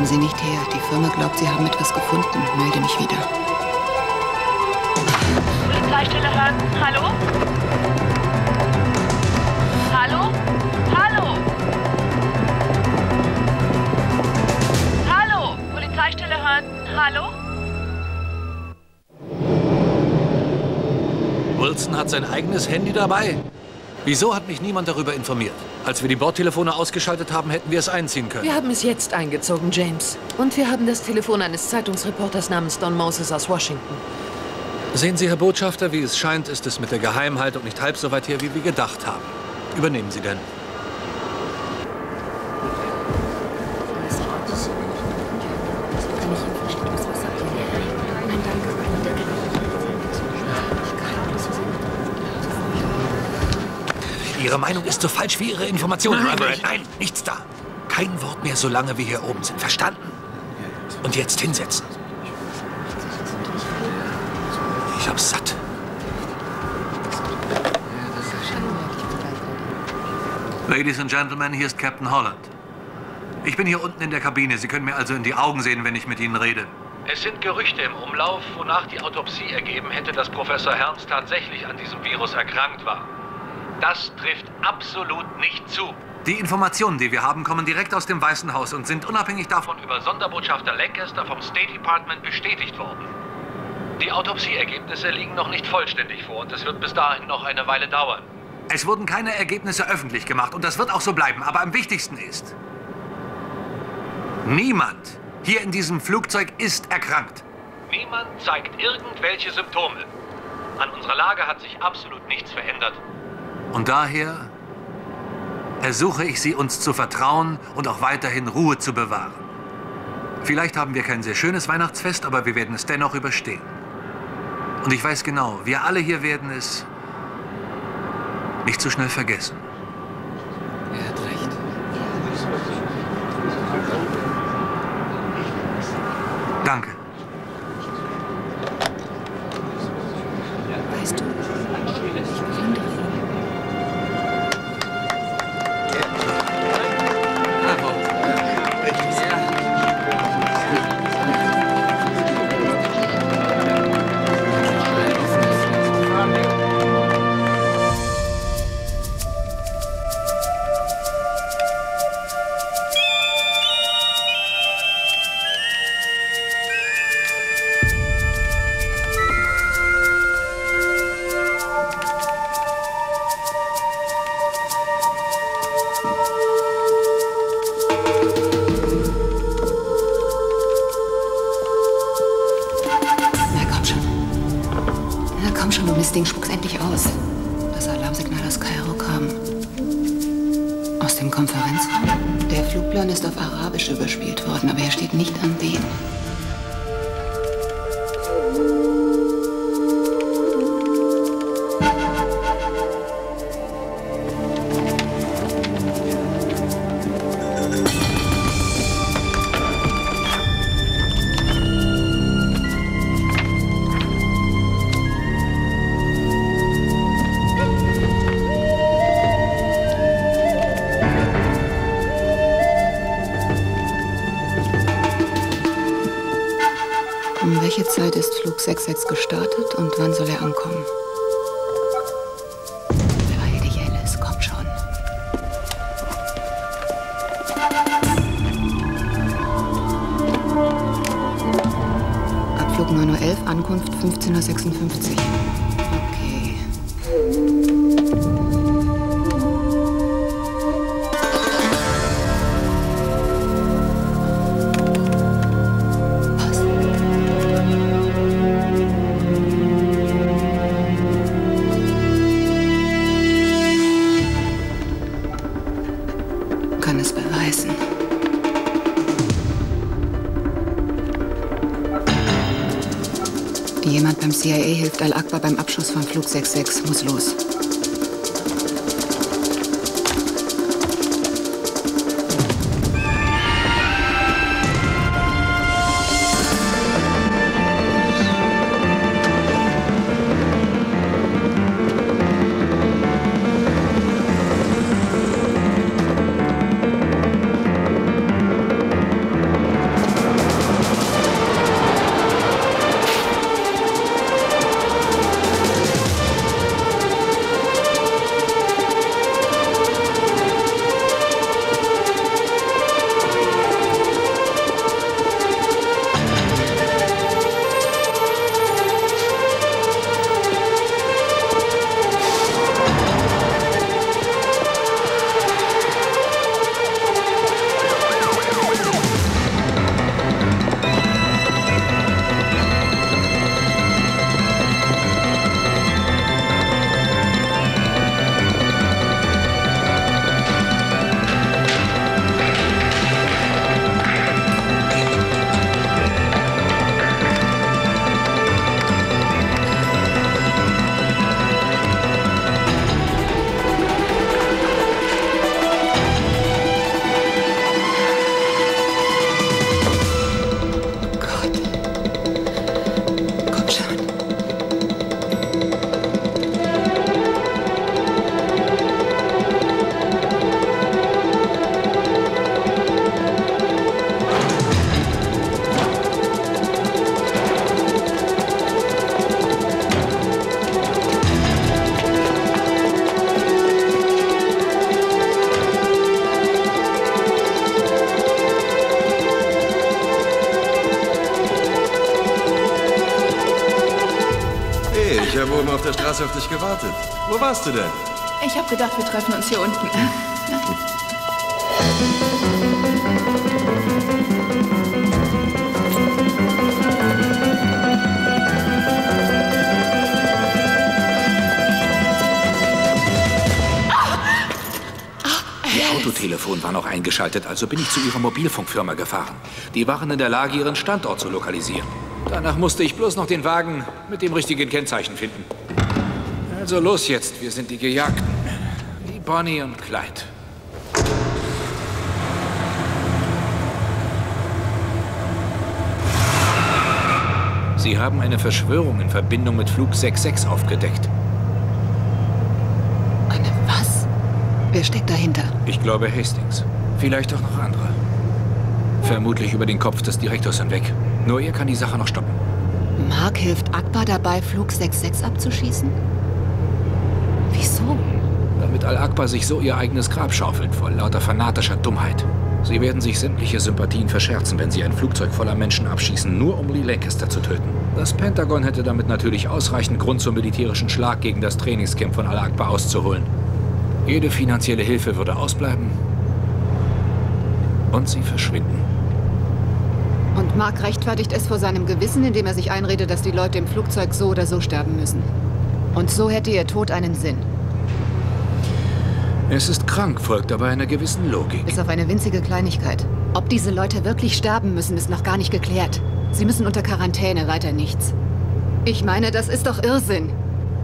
Kommen Sie nicht her. Die Firma glaubt, Sie haben etwas gefunden. Melde mich wieder. Polizeistelle hören. Hallo? Hallo? Hallo? Hallo? Polizeistelle hören. Hallo? Wilson hat sein eigenes Handy dabei. Wieso hat mich niemand darüber informiert? Als wir die Bordtelefone ausgeschaltet haben, hätten wir es einziehen können. Wir haben es jetzt eingezogen, James. Und wir haben das Telefon eines Zeitungsreporters namens Don Moses aus Washington. Sehen Sie, Herr Botschafter, wie es scheint, ist es mit der Geheimhaltung nicht halb so weit her, wie wir gedacht haben. Übernehmen Sie denn. Meinung ist so falsch wie Ihre Informationen, Nein, Reverend. Nein, nichts da. Kein Wort mehr, solange wir hier oben sind. Verstanden? Und jetzt hinsetzen. Ich hab's satt. Ladies and Gentlemen, hier ist Captain Holland. Ich bin hier unten in der Kabine. Sie können mir also in die Augen sehen, wenn ich mit Ihnen rede. Es sind Gerüchte im Umlauf, wonach die Autopsie ergeben hätte, dass Professor Herms tatsächlich an diesem Virus erkrankt war. Das trifft absolut nicht zu. Die Informationen, die wir haben, kommen direkt aus dem Weißen Haus und sind unabhängig davon über Sonderbotschafter Lancaster vom State Department bestätigt worden. Die Autopsieergebnisse liegen noch nicht vollständig vor und es wird bis dahin noch eine Weile dauern. Es wurden keine Ergebnisse öffentlich gemacht und das wird auch so bleiben. Aber am wichtigsten ist, niemand hier in diesem Flugzeug ist erkrankt. Niemand zeigt irgendwelche Symptome. An unserer Lage hat sich absolut nichts verändert. Und daher ersuche ich Sie, uns zu vertrauen und auch weiterhin Ruhe zu bewahren. Vielleicht haben wir kein sehr schönes Weihnachtsfest, aber wir werden es dennoch überstehen. Und ich weiß genau, wir alle hier werden es nicht so schnell vergessen. 666 gestartet und wann soll er ankommen? Beeil dich, komm schon. Abflug 9.11 Ankunft 15.56 Uhr. Beim Abschuss von Flug 66. Muss los. Gewartet. Wo warst du denn? Ich habe gedacht, wir treffen uns hier unten. Ihr Autotelefon war noch eingeschaltet, also bin ich zu Ihrer Mobilfunkfirma gefahren. Die waren in der Lage, Ihren Standort zu lokalisieren. Danach musste ich bloß noch den Wagen mit dem richtigen Kennzeichen finden. Also los jetzt, wir sind die Gejagten. Wie Bonnie und Clyde. Sie haben eine Verschwörung in Verbindung mit Flug 66 aufgedeckt. Eine was? Wer steckt dahinter? Ich glaube Hastings. Vielleicht auch noch andere. Vermutlich über den Kopf des Direktors hinweg. Nur er kann die Sache noch stoppen. Mark hilft Akbar dabei, Flug 66 abzuschießen? Damit Al-Akbar sich so ihr eigenes Grab schaufelt vor lauter fanatischer Dummheit. Sie werden sich sämtliche Sympathien verscherzen, wenn sie ein Flugzeug voller Menschen abschießen, nur um Lee Lancaster zu töten. Das Pentagon hätte damit natürlich ausreichend Grund zum militärischen Schlag gegen das Trainingscamp von Al-Akbar auszuholen. Jede finanzielle Hilfe würde ausbleiben und sie verschwinden. Und Mark rechtfertigt es vor seinem Gewissen, indem er sich einredet, dass die Leute im Flugzeug so oder so sterben müssen. Und so hätte ihr Tod einen Sinn. Es ist krank, folgt aber einer gewissen Logik. Bis auf eine winzige Kleinigkeit. Ob diese Leute wirklich sterben müssen, ist noch gar nicht geklärt. Sie müssen unter Quarantäne, weiter nichts. Ich meine, das ist doch Irrsinn.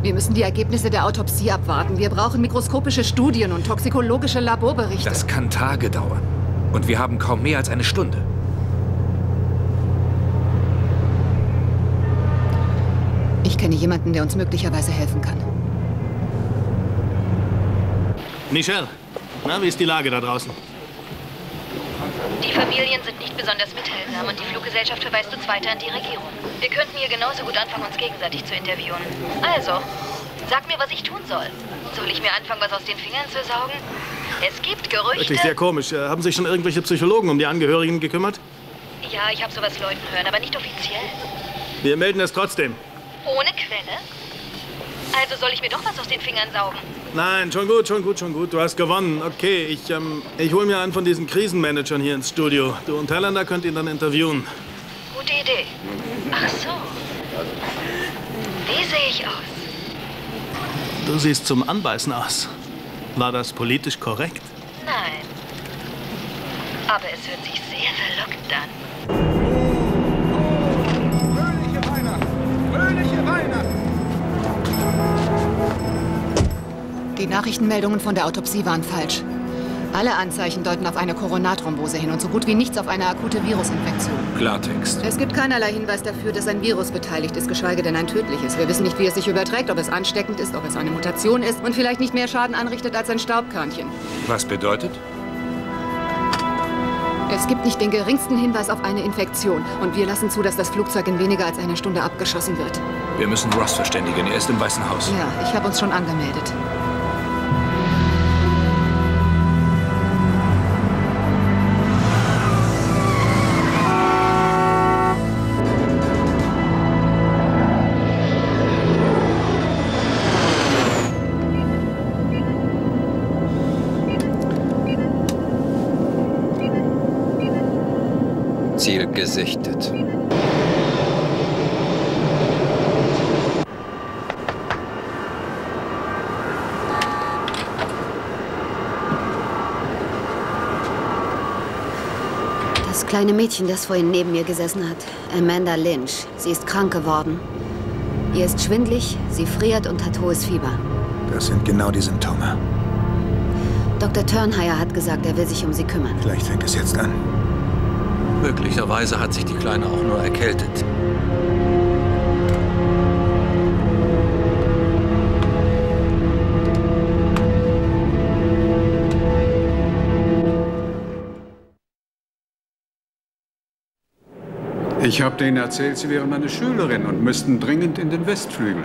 Wir müssen die Ergebnisse der Autopsie abwarten. Wir brauchen mikroskopische Studien und toxikologische Laborberichte. Das kann Tage dauern. Und wir haben kaum mehr als eine Stunde. Ich kenne jemanden, der uns möglicherweise helfen kann. Michelle, na, wie ist die Lage da draußen? Die Familien sind nicht besonders mitteilsam und die Fluggesellschaft verweist uns weiter an die Regierung. Wir könnten hier genauso gut anfangen, uns gegenseitig zu interviewen. Also, sag mir, was ich tun soll. Soll ich mir anfangen, was aus den Fingern zu saugen? Es gibt Gerüchte... Wirklich sehr komisch. Äh, Haben sich schon irgendwelche Psychologen um die Angehörigen gekümmert? Ja, ich habe sowas Leuten hören, aber nicht offiziell. Wir melden es trotzdem. Ohne Quelle? Also soll ich mir doch was aus den Fingern saugen? Nein, schon gut, schon gut, schon gut. Du hast gewonnen. Okay, ich, ähm, ich hole mir einen von diesen Krisenmanagern hier ins Studio. Du und Helena könnt ihn dann interviewen. Gute Idee. Ach so. Wie sehe ich aus? Du siehst zum Anbeißen aus. War das politisch korrekt? Nein. Aber es hört sich sehr verlockend an. Fröhliche Weihnachten! Die Nachrichtenmeldungen von der Autopsie waren falsch. Alle Anzeichen deuten auf eine Koronarthrombose hin und so gut wie nichts auf eine akute Virusinfektion. Klartext. Es gibt keinerlei Hinweis dafür, dass ein Virus beteiligt ist, geschweige denn ein tödliches. Wir wissen nicht, wie es sich überträgt, ob es ansteckend ist, ob es eine Mutation ist und vielleicht nicht mehr Schaden anrichtet als ein Staubkörnchen. Was bedeutet? Es gibt nicht den geringsten Hinweis auf eine Infektion und wir lassen zu, dass das Flugzeug in weniger als einer Stunde abgeschossen wird. Wir müssen Ross verständigen. Er ist im Weißen Haus. Ja, ich habe uns schon angemeldet. Gesichtet. Das kleine Mädchen, das vorhin neben mir gesessen hat. Amanda Lynch. Sie ist krank geworden. Ihr ist schwindlig, sie friert und hat hohes Fieber. Das sind genau die Symptome. Dr. Turnheier hat gesagt, er will sich um sie kümmern. Vielleicht fängt es jetzt an. Möglicherweise hat sich die Kleine auch nur erkältet. Ich habe denen erzählt, Sie wären meine Schülerin und müssten dringend in den Westflügel.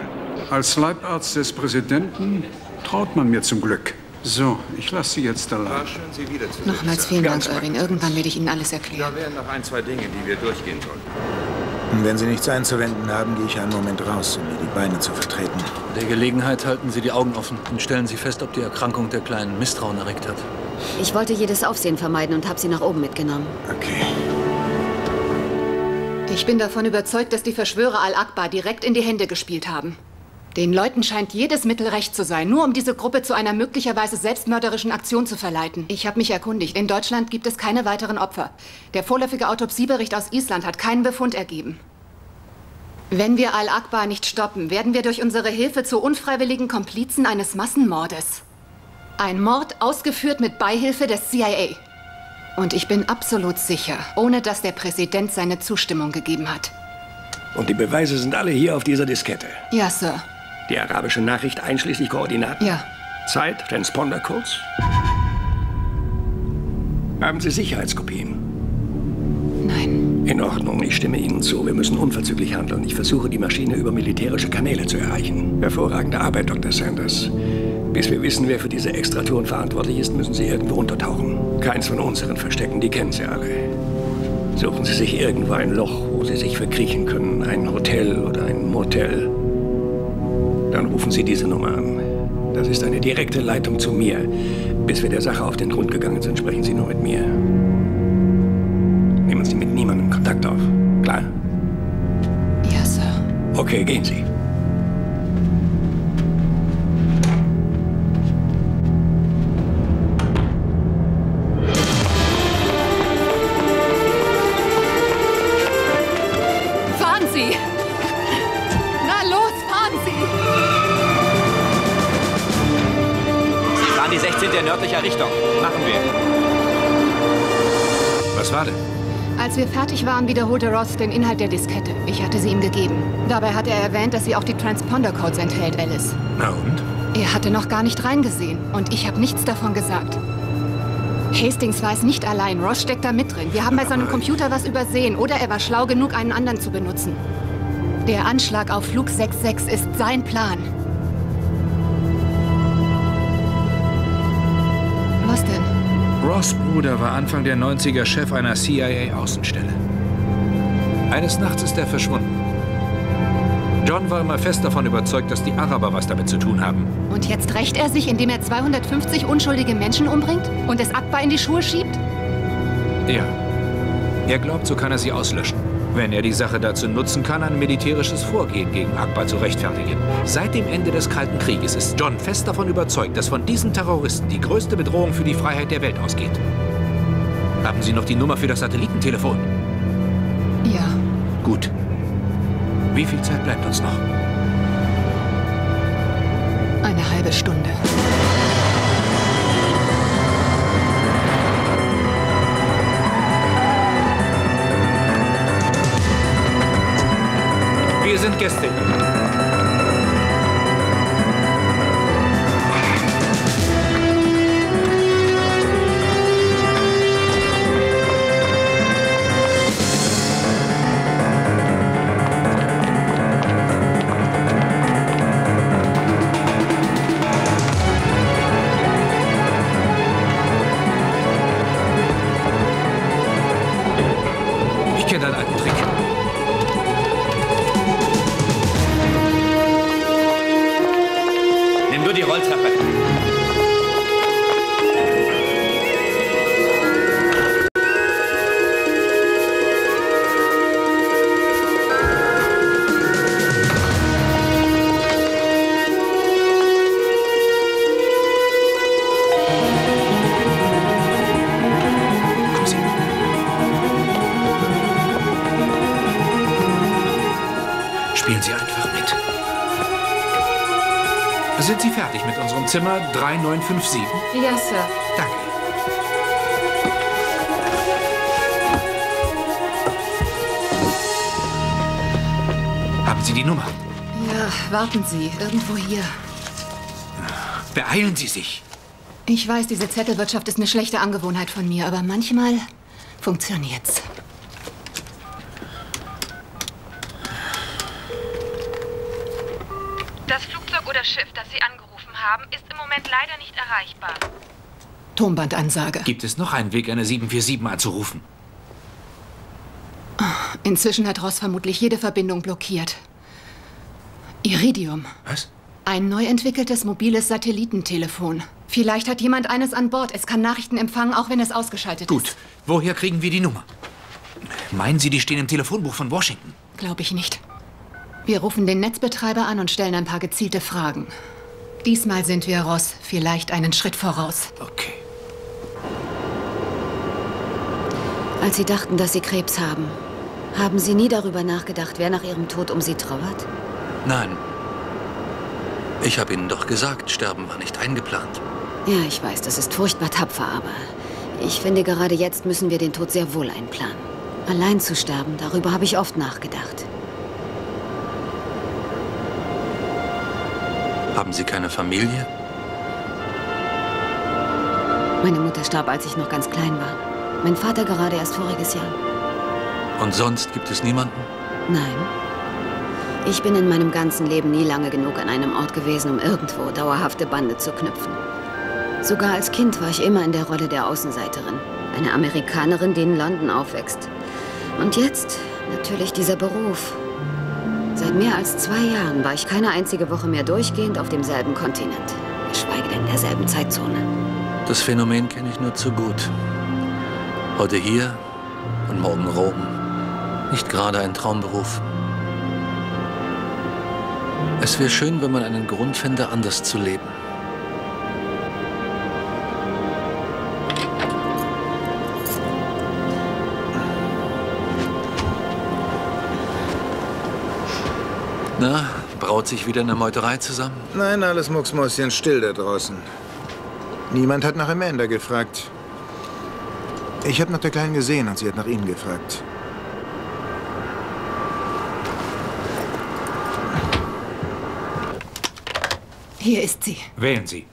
Als Leibarzt des Präsidenten traut man mir zum Glück. So, ich lasse Sie jetzt allein. schön, Sie wiederzusehen. Nochmals vielen Dank, Irving. Irgendwann werde ich Ihnen alles erklären. Da wären noch ein, zwei Dinge, die wir durchgehen sollten. Und wenn Sie nichts einzuwenden haben, gehe ich einen Moment raus, um mir die Beine zu vertreten. Bei der Gelegenheit halten Sie die Augen offen und stellen Sie fest, ob die Erkrankung der Kleinen Misstrauen erregt hat. Ich wollte jedes Aufsehen vermeiden und habe sie nach oben mitgenommen. Okay. Ich bin davon überzeugt, dass die Verschwörer Al-Akbar direkt in die Hände gespielt haben. Den Leuten scheint jedes Mittel recht zu sein, nur um diese Gruppe zu einer möglicherweise selbstmörderischen Aktion zu verleiten. Ich habe mich erkundigt. In Deutschland gibt es keine weiteren Opfer. Der vorläufige Autopsiebericht aus Island hat keinen Befund ergeben. Wenn wir Al-Akbar nicht stoppen, werden wir durch unsere Hilfe zu unfreiwilligen Komplizen eines Massenmordes. Ein Mord ausgeführt mit Beihilfe des CIA. Und ich bin absolut sicher, ohne dass der Präsident seine Zustimmung gegeben hat. Und die Beweise sind alle hier auf dieser Diskette. Ja, Sir. Die arabische Nachricht einschließlich Koordinaten. Ja. Zeit, Transpondercodes. Haben Sie Sicherheitskopien? Nein. In Ordnung, ich stimme Ihnen zu. Wir müssen unverzüglich handeln. Ich versuche, die Maschine über militärische Kanäle zu erreichen. Hervorragende Arbeit, Dr. Sanders. Bis wir wissen, wer für diese Extratouren verantwortlich ist, müssen Sie irgendwo untertauchen. Keins von unseren Verstecken, die kennen Sie alle. Suchen Sie sich irgendwo ein Loch, wo Sie sich verkriechen können. Ein Hotel oder ein Motel. Dann rufen Sie diese Nummer an. Das ist eine direkte Leitung zu mir. Bis wir der Sache auf den Grund gegangen sind, sprechen Sie nur mit mir. Nehmen Sie mit niemandem Kontakt auf. Klar? Ja, Sir. Okay, gehen Sie. Jetzt sind wir in nördlicher Richtung. Machen wir. Was war denn? Als wir fertig waren, wiederholte Ross den Inhalt der Diskette. Ich hatte sie ihm gegeben. Dabei hat er erwähnt, dass sie auch die Transponder-Codes enthält, Alice. Na und? Er hatte noch gar nicht reingesehen und ich habe nichts davon gesagt. Hastings weiß nicht allein. Ross steckt da mit drin. Wir haben bei seinem Computer was übersehen oder er war schlau genug, einen anderen zu benutzen. Der Anschlag auf Flug 66 ist sein Plan. Ross Bruder war Anfang der 90er Chef einer CIA-Außenstelle. Eines Nachts ist er verschwunden. John war immer fest davon überzeugt, dass die Araber was damit zu tun haben. Und jetzt rächt er sich, indem er 250 unschuldige Menschen umbringt und es Akbar in die Schuhe schiebt? Ja. Er glaubt, so kann er sie auslöschen. Wenn er die Sache dazu nutzen kann, ein militärisches Vorgehen gegen Akbar zu rechtfertigen. Seit dem Ende des Kalten Krieges ist John fest davon überzeugt, dass von diesen Terroristen die größte Bedrohung für die Freiheit der Welt ausgeht. Haben Sie noch die Nummer für das Satellitentelefon? Ja. Gut. Wie viel Zeit bleibt uns noch? Eine halbe Stunde. Wir sind Spielen Sie einfach mit. Sind Sie fertig mit unserem Zimmer 3957? Ja, Sir. Danke. Haben Sie die Nummer? Ja, warten Sie. Irgendwo hier. Beeilen Sie sich. Ich weiß, diese Zettelwirtschaft ist eine schlechte Angewohnheit von mir, aber manchmal funktioniert's. Das Flugzeug oder Schiff, das Sie angerufen haben, ist im Moment leider nicht erreichbar. Tonbandansage. Gibt es noch einen Weg, eine 747 anzurufen? Inzwischen hat Ross vermutlich jede Verbindung blockiert. Iridium. Was? Ein neu entwickeltes mobiles Satellitentelefon. Vielleicht hat jemand eines an Bord. Es kann Nachrichten empfangen, auch wenn es ausgeschaltet Gut. Woher kriegen wir die Nummer? Meinen Sie, die stehen im Telefonbuch von Washington? ist. Glaube ich nicht. Wir rufen den Netzbetreiber an und stellen ein paar gezielte Fragen. Diesmal sind wir Ross vielleicht einen Schritt voraus. Okay. Als Sie dachten, dass Sie Krebs haben, haben Sie nie darüber nachgedacht, wer nach Ihrem Tod um Sie trauert? Nein. Ich habe Ihnen doch gesagt, Sterben war nicht eingeplant. Ja, ich weiß, das ist furchtbar tapfer, aber ich finde, gerade jetzt müssen wir den Tod sehr wohl einplanen. Allein zu sterben, darüber habe ich oft nachgedacht. Haben Sie keine Familie? Meine Mutter starb, als ich noch ganz klein war. Mein Vater gerade erst voriges Jahr. Und sonst gibt es niemanden? Nein. Ich bin in meinem ganzen Leben nie lange genug an einem Ort gewesen, um irgendwo dauerhafte Bande zu knüpfen. Sogar als Kind war ich immer in der Rolle der Außenseiterin. Eine Amerikanerin, die in London aufwächst. Und jetzt natürlich dieser Beruf. Seit mehr als zwei Jahren war ich keine einzige Woche mehr durchgehend auf demselben Kontinent. Geschweige denn derselben Zeitzone. Das Phänomen kenne ich nur zu gut. Heute hier und morgen Rom. Nicht gerade ein Traumberuf. Es wäre schön, wenn man einen Grund fände, anders zu leben. Na, braut sich wieder eine Meuterei zusammen? Nein, alles mucksmäuschen still da draußen. Niemand hat nach Amanda gefragt. Ich habe nach der Kleinen gesehen und sie hat nach Ihnen gefragt. Hier ist sie. Wählen Sie.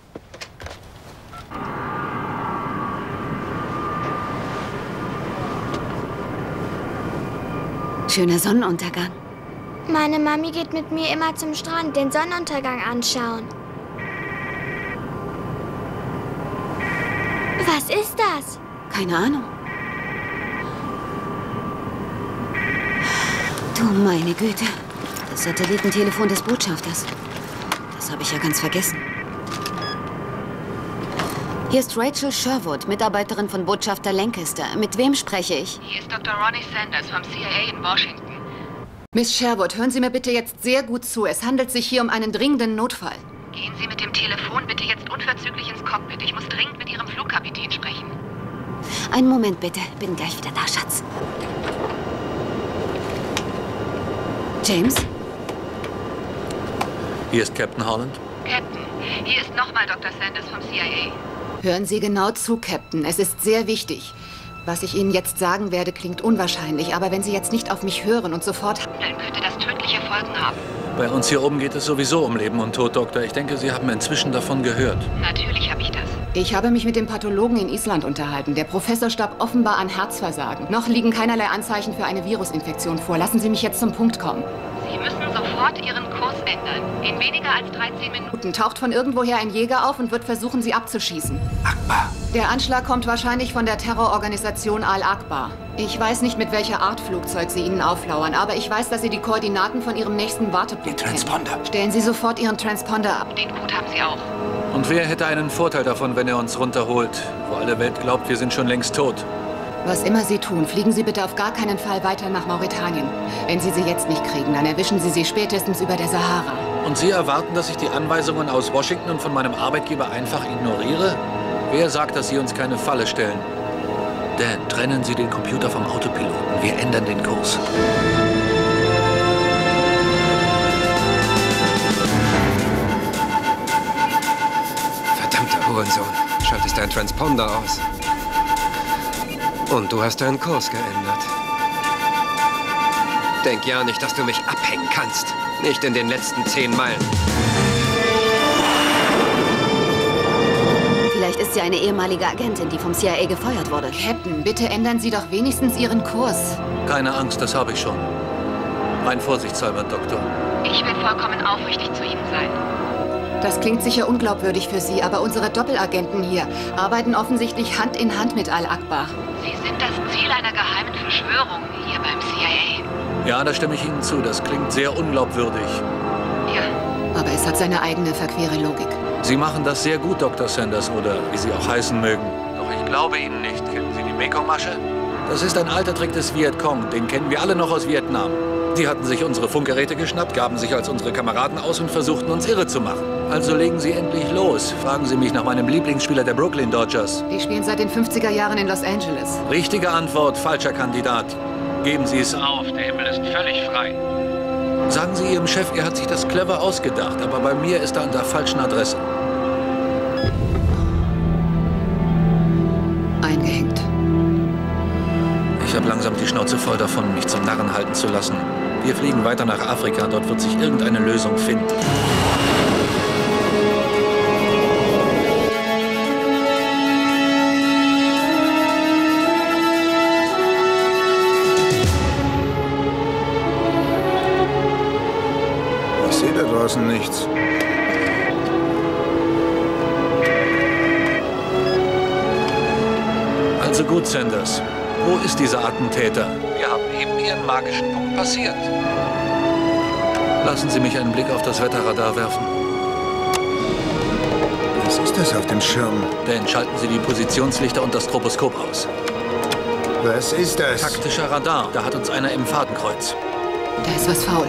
Schöner Sonnenuntergang. Meine Mami geht mit mir immer zum Strand den Sonnenuntergang anschauen. Was ist das? Keine Ahnung. Du meine Güte. Das Satellitentelefon des Botschafters. Das habe ich ja ganz vergessen. Hier ist Rachel Sherwood, Mitarbeiterin von Botschafter Lancaster. Mit wem spreche ich? Hier ist Dr. Ronnie Sanders vom CIA in Washington. Miss Sherwood, hören Sie mir bitte jetzt sehr gut zu. Es handelt sich hier um einen dringenden Notfall. Gehen Sie mit dem Telefon bitte jetzt unverzüglich ins Cockpit. Ich muss dringend mit Ihrem Flugkapitän sprechen. Einen Moment bitte. Bin gleich wieder da, Schatz. James? Hier ist Captain Holland. Captain, hier ist nochmal Dr. Sanders vom CIA. Hören Sie genau zu, Captain. Es ist sehr wichtig. Was ich Ihnen jetzt sagen werde, klingt unwahrscheinlich, aber wenn Sie jetzt nicht auf mich hören und sofort handeln, könnte das tödliche Folgen haben. Bei uns hier oben geht es sowieso um Leben und Tod, Doktor. Ich denke, Sie haben inzwischen davon gehört. Natürlich habe ich das. Ich habe mich mit dem Pathologen in Island unterhalten. Der Professor starb offenbar an Herzversagen. Noch liegen keinerlei Anzeichen für eine Virusinfektion vor. Lassen Sie mich jetzt zum Punkt kommen. Sie müssen sofort Ihren Kurs ändern. In weniger als 13 Minuten taucht von irgendwoher ein Jäger auf und wird versuchen, Sie abzuschießen. Akbar. Der Anschlag kommt wahrscheinlich von der Terrororganisation Al-Akbar. Ich weiß nicht, mit welcher Art Flugzeug Sie Ihnen auflauern, aber ich weiß, dass Sie die Koordinaten von Ihrem nächsten Wartepunkt Den Transponder. Kennen. Stellen Sie sofort Ihren Transponder ab. Den Code haben Sie auch. Und wer hätte einen Vorteil davon, wenn er uns runterholt, wo alle Welt glaubt, wir sind schon längst tot? Was immer Sie tun, fliegen Sie bitte auf gar keinen Fall weiter nach Mauretanien. Wenn Sie sie jetzt nicht kriegen, dann erwischen Sie sie spätestens über der Sahara. Und Sie erwarten, dass ich die Anweisungen aus Washington und von meinem Arbeitgeber einfach ignoriere? Wer sagt, dass Sie uns keine Falle stellen? Dan, trennen Sie den Computer vom Autopiloten. Wir ändern den Kurs. Verdammter Hurensohn. Schaltest deinen Transponder aus. Und du hast deinen Kurs geändert. Denk ja nicht, dass du mich abhängen kannst. Nicht in den letzten zehn Meilen. Vielleicht ist sie eine ehemalige Agentin, die vom CIA gefeuert wurde. Captain, bitte ändern Sie doch wenigstens Ihren Kurs. Keine Angst, das habe ich schon. Rein vorsichtshalber, Doktor. Ich will vollkommen aufrichtig zu Ihnen sein. Das klingt sicher unglaubwürdig für Sie, aber unsere Doppelagenten hier arbeiten offensichtlich Hand in Hand mit Al-Akbar. Sie sind das Ziel einer geheimen Verschwörung hier beim CIA. Ja, da stimme ich Ihnen zu. Das klingt sehr unglaubwürdig. Ja. Aber es hat seine eigene verquere Logik. Sie machen das sehr gut, Dr. Sanders, oder wie Sie auch heißen mögen. Doch ich glaube Ihnen nicht. Kennen Sie die Mekong-Masche? Das ist ein alter Trick des Vietcong. Den kennen wir alle noch aus Vietnam. Die hatten sich unsere Funkgeräte geschnappt, gaben sich als unsere Kameraden aus und versuchten uns irre zu machen. Also legen Sie endlich los. Fragen Sie mich nach meinem Lieblingsspieler der Brooklyn Dodgers. Die spielen seit den 50er Jahren in Los Angeles. Richtige Antwort, falscher Kandidat. Geben Sie es auf, der Himmel ist völlig frei. Sagen Sie Ihrem Chef, er hat sich das clever ausgedacht, aber bei mir ist er an der falschen Adresse. Eingehängt. Ich habe langsam die Schnauze voll davon, mich zum Narren halten zu lassen. Wir fliegen weiter nach Afrika, dort wird sich irgendeine Lösung finden. Lassen Sie mich einen Blick auf das Wetterradar werfen. Was ist das auf dem Schirm? Dann schalten Sie die Positionslichter und das Stroboskop aus. Was ist das? Taktischer Radar. Da hat uns einer im Fadenkreuz. Da ist was faul.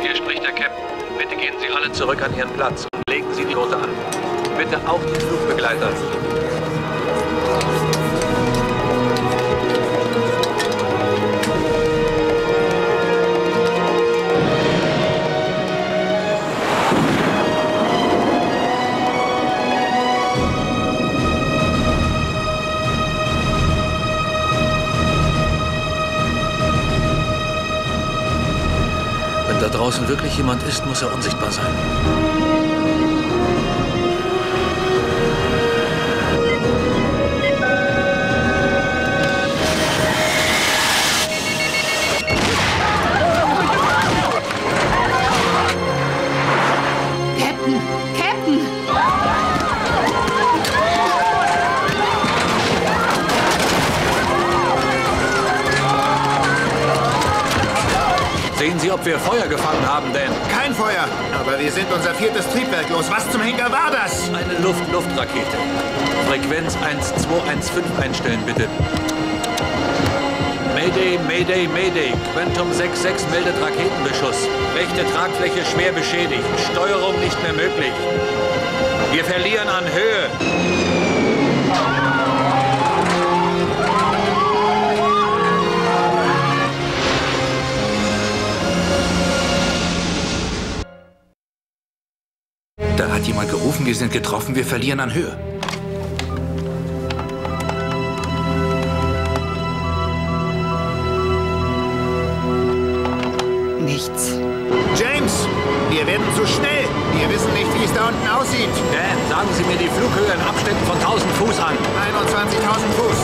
Hier spricht der Captain. Bitte gehen Sie alle zurück an Ihren Platz und legen Sie die Route an. Bitte auch die Flugbegleiter. Draußen wirklich jemand ist, muss er unsichtbar sein. Ob wir Feuer gefangen haben, Dan. Kein Feuer. Aber wir sind unser viertes Triebwerk los. Was zum Henker war das? Eine Luft-Luft-Rakete. Frequenz 1215 einstellen, bitte. Mayday, Mayday, Mayday. Quantum 66 meldet Raketenbeschuss. Rechte Tragfläche schwer beschädigt. Steuerung nicht mehr möglich. Wir verlieren an Höhe. Sind getroffen, wir verlieren an Höhe. Nichts. James, wir werden zu schnell. Wir wissen nicht, wie es da unten aussieht. Dan, sagen Sie mir die Flughöhe in Abständen von 1000 Fuß an. 21.000 Fuß.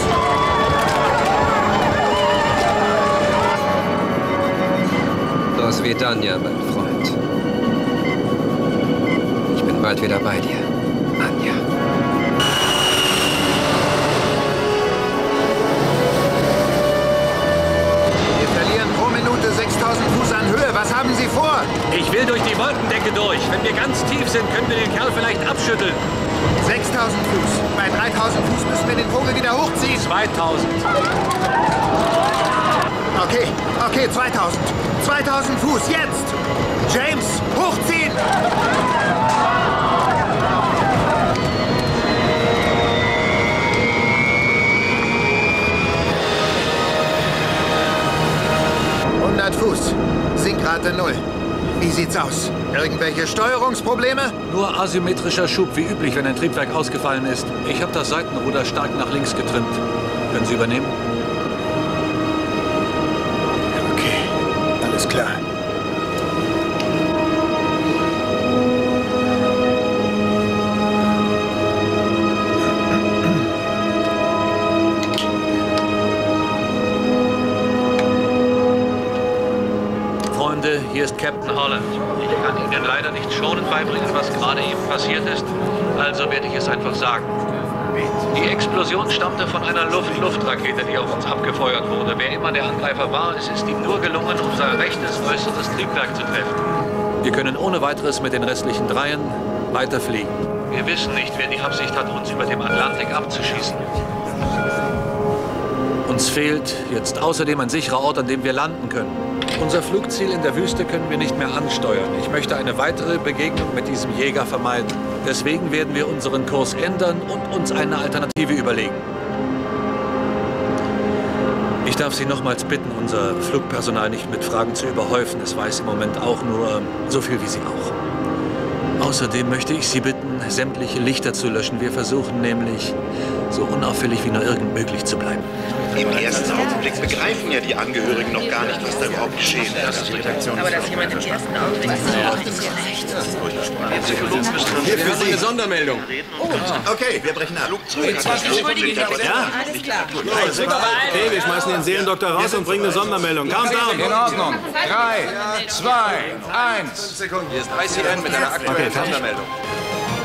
Dos Vidania, mein Freund. Ich bin bald wieder bei dir, sind, können wir den Kerl vielleicht abschütteln. 6.000 Fuß. Bei 3.000 Fuß müssen wir den Vogel wieder hochziehen. 2000. Okay, okay, 2000. 2000 Fuß, jetzt! Sieht's aus? Irgendwelche Steuerungsprobleme? Nur asymmetrischer Schub, wie üblich, wenn ein Triebwerk ausgefallen ist. Ich habe das Seitenruder stark nach links getrimmt. Können Sie übernehmen? Okay, alles klar. Captain Holland. Ich kann Ihnen leider nicht schonend beibringen, was gerade eben passiert ist. Also werde ich es einfach sagen. Die Explosion stammte von einer Luft-Luft-Rakete, die auf uns abgefeuert wurde. Wer immer der Angreifer war, es ist ihm nur gelungen, unser rechtes äußeres Triebwerk zu treffen. Wir können ohne weiteres mit den restlichen Dreien weiterfliegen. Wir wissen nicht, wer die Absicht hat, uns über dem Atlantik abzuschießen. Uns fehlt jetzt außerdem ein sicherer Ort, an dem wir landen können. Unser Flugziel in der Wüste können wir nicht mehr ansteuern. Ich möchte eine weitere Begegnung mit diesem Jäger vermeiden. Deswegen werden wir unseren Kurs ändern und uns eine Alternative überlegen. Ich darf Sie nochmals bitten, unser Flugpersonal nicht mit Fragen zu überhäufen. Es weiß im Moment auch nur so viel wie Sie auch. Außerdem möchte ich Sie bitten, sämtliche Lichter zu löschen. Wir versuchen nämlich, so unauffällig wie nur irgend möglich zu bleiben. Im ersten Augenblick begreifen ja die Angehörigen noch gar nicht, was da überhaupt geschehen ist. Aber dass jemand im ersten Augenblick Hier für Sie. Eine Sondermeldung. Okay, wir brechen ab. Entschuldige, Ja? Alles klar. Okay, wir schmeißen den Seelendoktor raus und bringen eine Sondermeldung. Countdown. In Ordnung. Drei, zwei, eins. Hier ist ICN mit einer aktuellen Sondermeldung.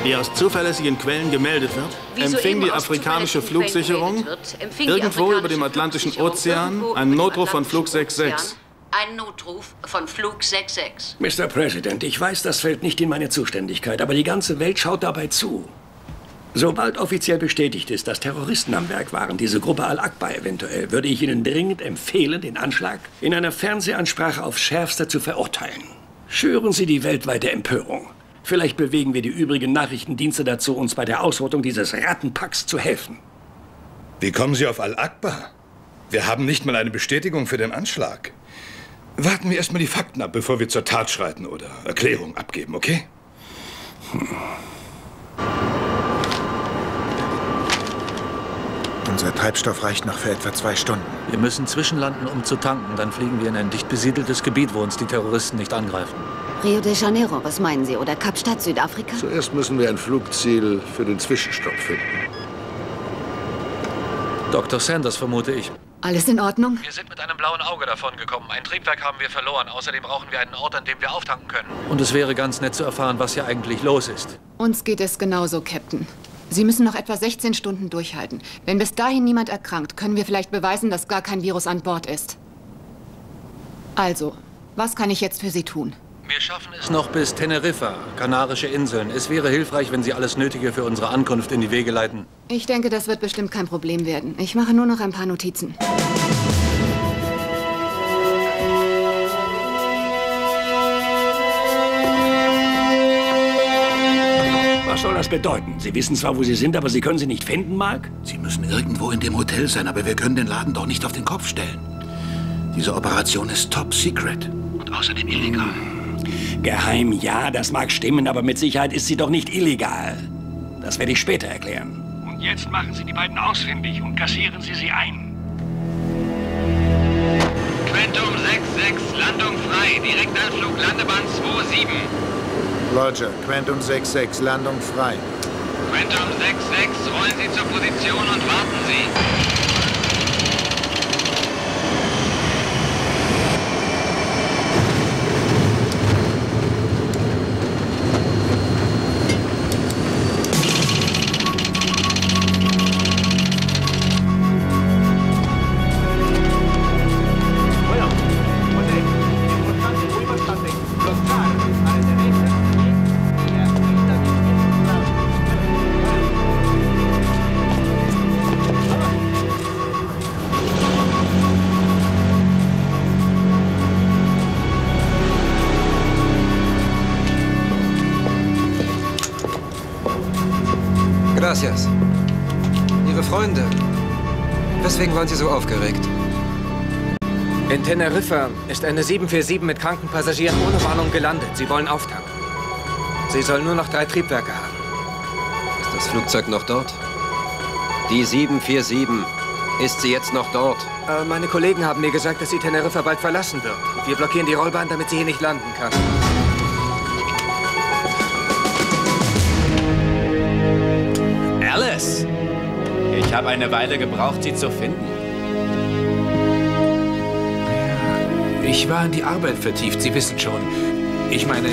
Wie aus zuverlässigen Quellen gemeldet wird, Wie empfing die afrikanische Flugsicherung wird, empfing irgendwo afrikanische über dem Atlantischen Ozean einen Notruf von Flug Atlantischen 66. Ein Notruf von Flug 66. Mr. President, ich weiß, das fällt nicht in meine Zuständigkeit, aber die ganze Welt schaut dabei zu. Sobald offiziell bestätigt ist, dass Terroristen am Werk waren, diese Gruppe Al-Aqba eventuell, würde ich Ihnen dringend empfehlen, den Anschlag in einer Fernsehansprache aufs Schärfste zu verurteilen. Schüren Sie die weltweite Empörung. Vielleicht bewegen wir die übrigen Nachrichtendienste dazu, uns bei der Ausrottung dieses Rattenpacks zu helfen. Wie kommen Sie auf Al-Akbar? Wir haben nicht mal eine Bestätigung für den Anschlag. Warten wir erstmal die Fakten ab, bevor wir zur Tat schreiten oder Erklärung abgeben, okay? Unser Treibstoff reicht noch für etwa zwei Stunden. Wir müssen zwischenlanden, um zu tanken. Dann fliegen wir in ein dicht besiedeltes Gebiet, wo uns die Terroristen nicht angreifen. Rio de Janeiro, was meinen Sie? Oder Kapstadt, Südafrika? Zuerst müssen wir ein Flugziel für den Zwischenstopp finden. Dr. Sanders, vermute ich. Alles in Ordnung? Wir sind mit einem blauen Auge davon gekommen. Ein Triebwerk haben wir verloren. Außerdem brauchen wir einen Ort, an dem wir auftanken können. Und es wäre ganz nett zu erfahren, was hier eigentlich los ist. Uns geht es genauso, Captain. Sie müssen noch etwa 16 Stunden durchhalten. Wenn bis dahin niemand erkrankt, können wir vielleicht beweisen, dass gar kein Virus an Bord ist. Also, was kann ich jetzt für Sie tun? Wir schaffen es noch bis Teneriffa, Kanarische Inseln. Es wäre hilfreich, wenn Sie alles Nötige für unsere Ankunft in die Wege leiten. Ich denke, das wird bestimmt kein Problem werden. Ich mache nur noch ein paar Notizen. Was soll das bedeuten? Sie wissen zwar, wo Sie sind, aber Sie können sie nicht finden, Mark? Sie müssen irgendwo in dem Hotel sein, aber wir können den Laden doch nicht auf den Kopf stellen. Diese Operation ist top secret und außerdem illegal. Geheim, ja, das mag stimmen, aber mit Sicherheit ist sie doch nicht illegal. Das werde ich später erklären. Und jetzt machen Sie die beiden ausfindig und kassieren Sie sie ein. Quantum 66, Landung frei. Direktanflug, Landebahn 27. Roger, Quantum 66, Landung frei. Quantum 66, rollen Sie zur Position und warten Sie. Gracias. Ihre Freunde. Weswegen waren Sie so aufgeregt? In Teneriffa ist eine 747 mit kranken Passagieren ohne Warnung gelandet. Sie wollen auftanken. Sie soll nur noch drei Triebwerke haben. Ist das Flugzeug noch dort? Die 747. Ist sie jetzt noch dort? Äh, meine Kollegen haben mir gesagt, dass sie Teneriffa bald verlassen wird. Wir blockieren die Rollbahn, damit sie hier nicht landen kann. Habe eine Weile gebraucht, sie zu finden. Ich war in die Arbeit vertieft, Sie wissen schon. Ich meine...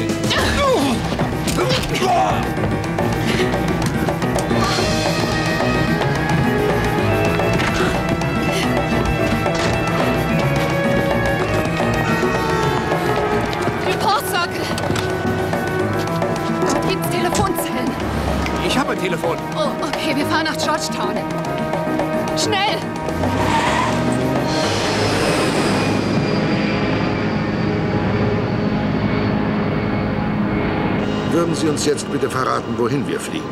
Report Circle! Dort gibt's Telefonzellen. Ich habe ein Telefon. Oh, okay, wir fahren nach Georgetown. Schnell! Würden Sie uns jetzt bitte verraten, wohin wir fliegen?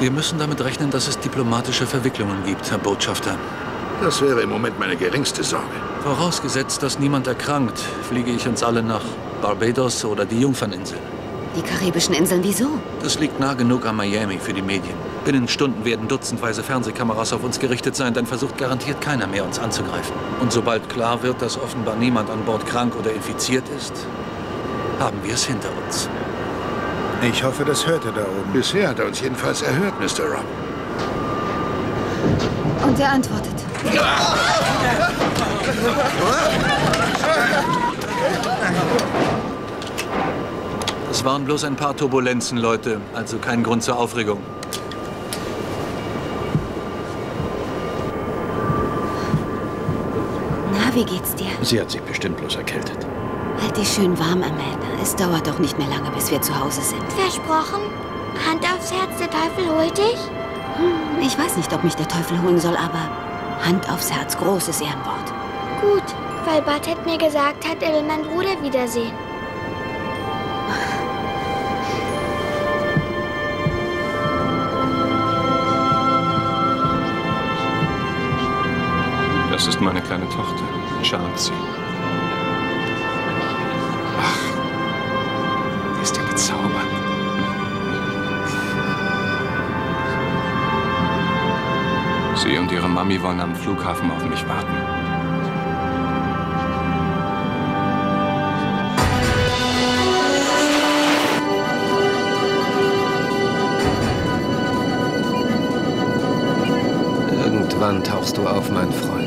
Wir müssen damit rechnen, dass es diplomatische Verwicklungen gibt, Herr Botschafter. Das wäre im Moment meine geringste Sorge. Vorausgesetzt, dass niemand erkrankt, fliege ich uns alle nach Barbados oder die Jungferninseln. Die karibischen Inseln, wieso? Das liegt nah genug an Miami für die Medien. Binnen Stunden werden dutzendweise Fernsehkameras auf uns gerichtet sein, dann versucht garantiert keiner mehr, uns anzugreifen. Und sobald klar wird, dass offenbar niemand an Bord krank oder infiziert ist, haben wir es hinter uns. Ich hoffe, das hört er da oben. Bisher hat er uns jedenfalls erhört, Mr. Robb. Und er antwortet. Es waren bloß ein paar Turbulenzen, Leute, also kein Grund zur Aufregung. Na, wie geht's dir? Sie hat sich bestimmt bloß erkältet. Halt dich schön warm, Amanda. Es dauert doch nicht mehr lange, bis wir zu Hause sind. Versprochen? Hand aufs Herz, der Teufel holt dich? Hm, ich weiß nicht, ob mich der Teufel holen soll, aber Hand aufs Herz, großes Ehrenwort. Gut, weil Bart hat mir gesagt hat, er will meinen Bruder wiedersehen. Das ist meine kleine Tochter, Chauncey. Ach, ist ja bezaubernd. Sie und Ihre Mami wollen am Flughafen auf mich warten. Irgendwann tauchst du auf, mein Freund.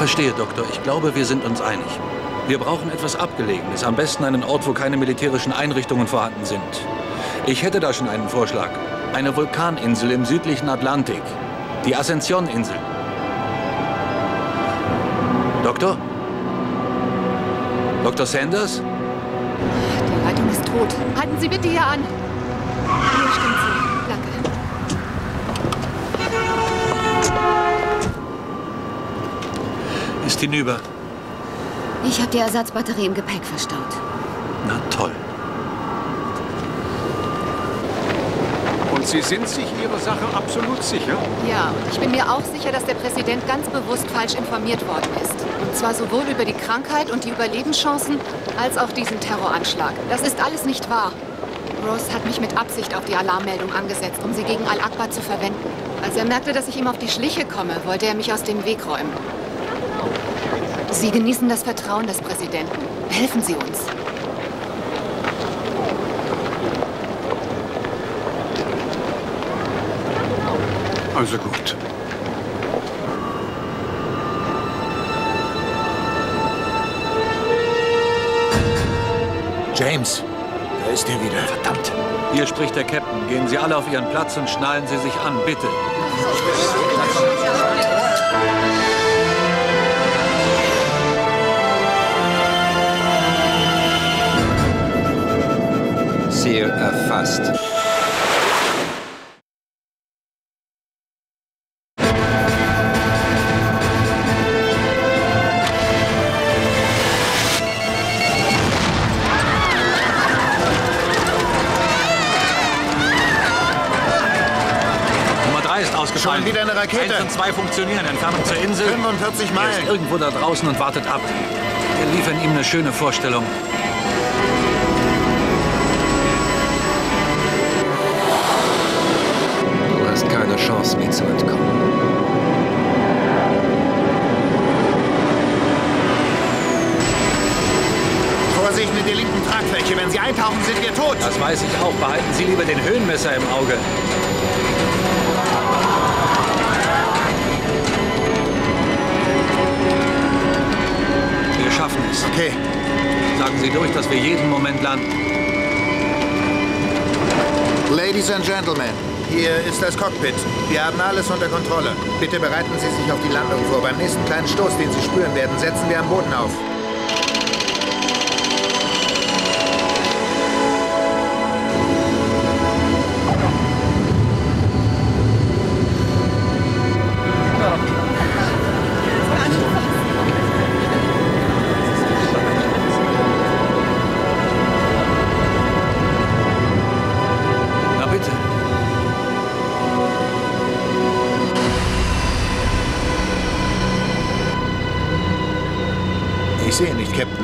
Verstehe, Doktor. Ich glaube, wir sind uns einig. Wir brauchen etwas Abgelegenes. Am besten einen Ort, wo keine militärischen Einrichtungen vorhanden sind. Ich hätte da schon einen Vorschlag. Eine Vulkaninsel im südlichen Atlantik. Die Ascension-Insel. Doktor? Dr. Sanders? Die Leitung ist tot. Halten Sie bitte hier an. Hier stimmt sie. Ist hinüber. Ich habe die Ersatzbatterie im Gepäck verstaut. Na toll. Und Sie sind sich Ihrer Sache absolut sicher? Ja, und ich bin mir auch sicher, dass der Präsident ganz bewusst falsch informiert worden ist. Und zwar sowohl über die Krankheit und die Überlebenschancen, als auch diesen Terroranschlag. Das ist alles nicht wahr. Rose hat mich mit Absicht auf die Alarmmeldung angesetzt, um sie gegen Al-Akbar zu verwenden. Als er merkte, dass ich ihm auf die Schliche komme, wollte er mich aus dem Weg räumen. Sie genießen das Vertrauen des Präsidenten. Helfen Sie uns. Also gut. James, da ist er wieder. Verdammt. Hier spricht der Captain. Gehen Sie alle auf Ihren Platz und schnallen Sie sich an, bitte. Ziel erfasst. Nummer 3 ist ausgefallen. Schon wieder eine Rakete. Eins und zwei funktionieren. Entfernung zur Insel. 45 Er Meilen. ist irgendwo da draußen und wartet ab. Wir liefern ihm eine schöne Vorstellung. Chance, mir zu entkommen. Vorsicht mit der linken Tragfläche. Wenn Sie eintauchen, sind wir tot. Das weiß ich auch. Behalten Sie lieber den Höhenmesser im Auge. Wir schaffen es. Okay. Sagen Sie durch, dass wir jeden Moment landen. Ladies and Gentlemen, hier ist das Cockpit. Wir haben alles unter Kontrolle. Bitte bereiten Sie sich auf die Landung vor. Beim nächsten kleinen Stoß, den Sie spüren werden, setzen wir am Boden auf.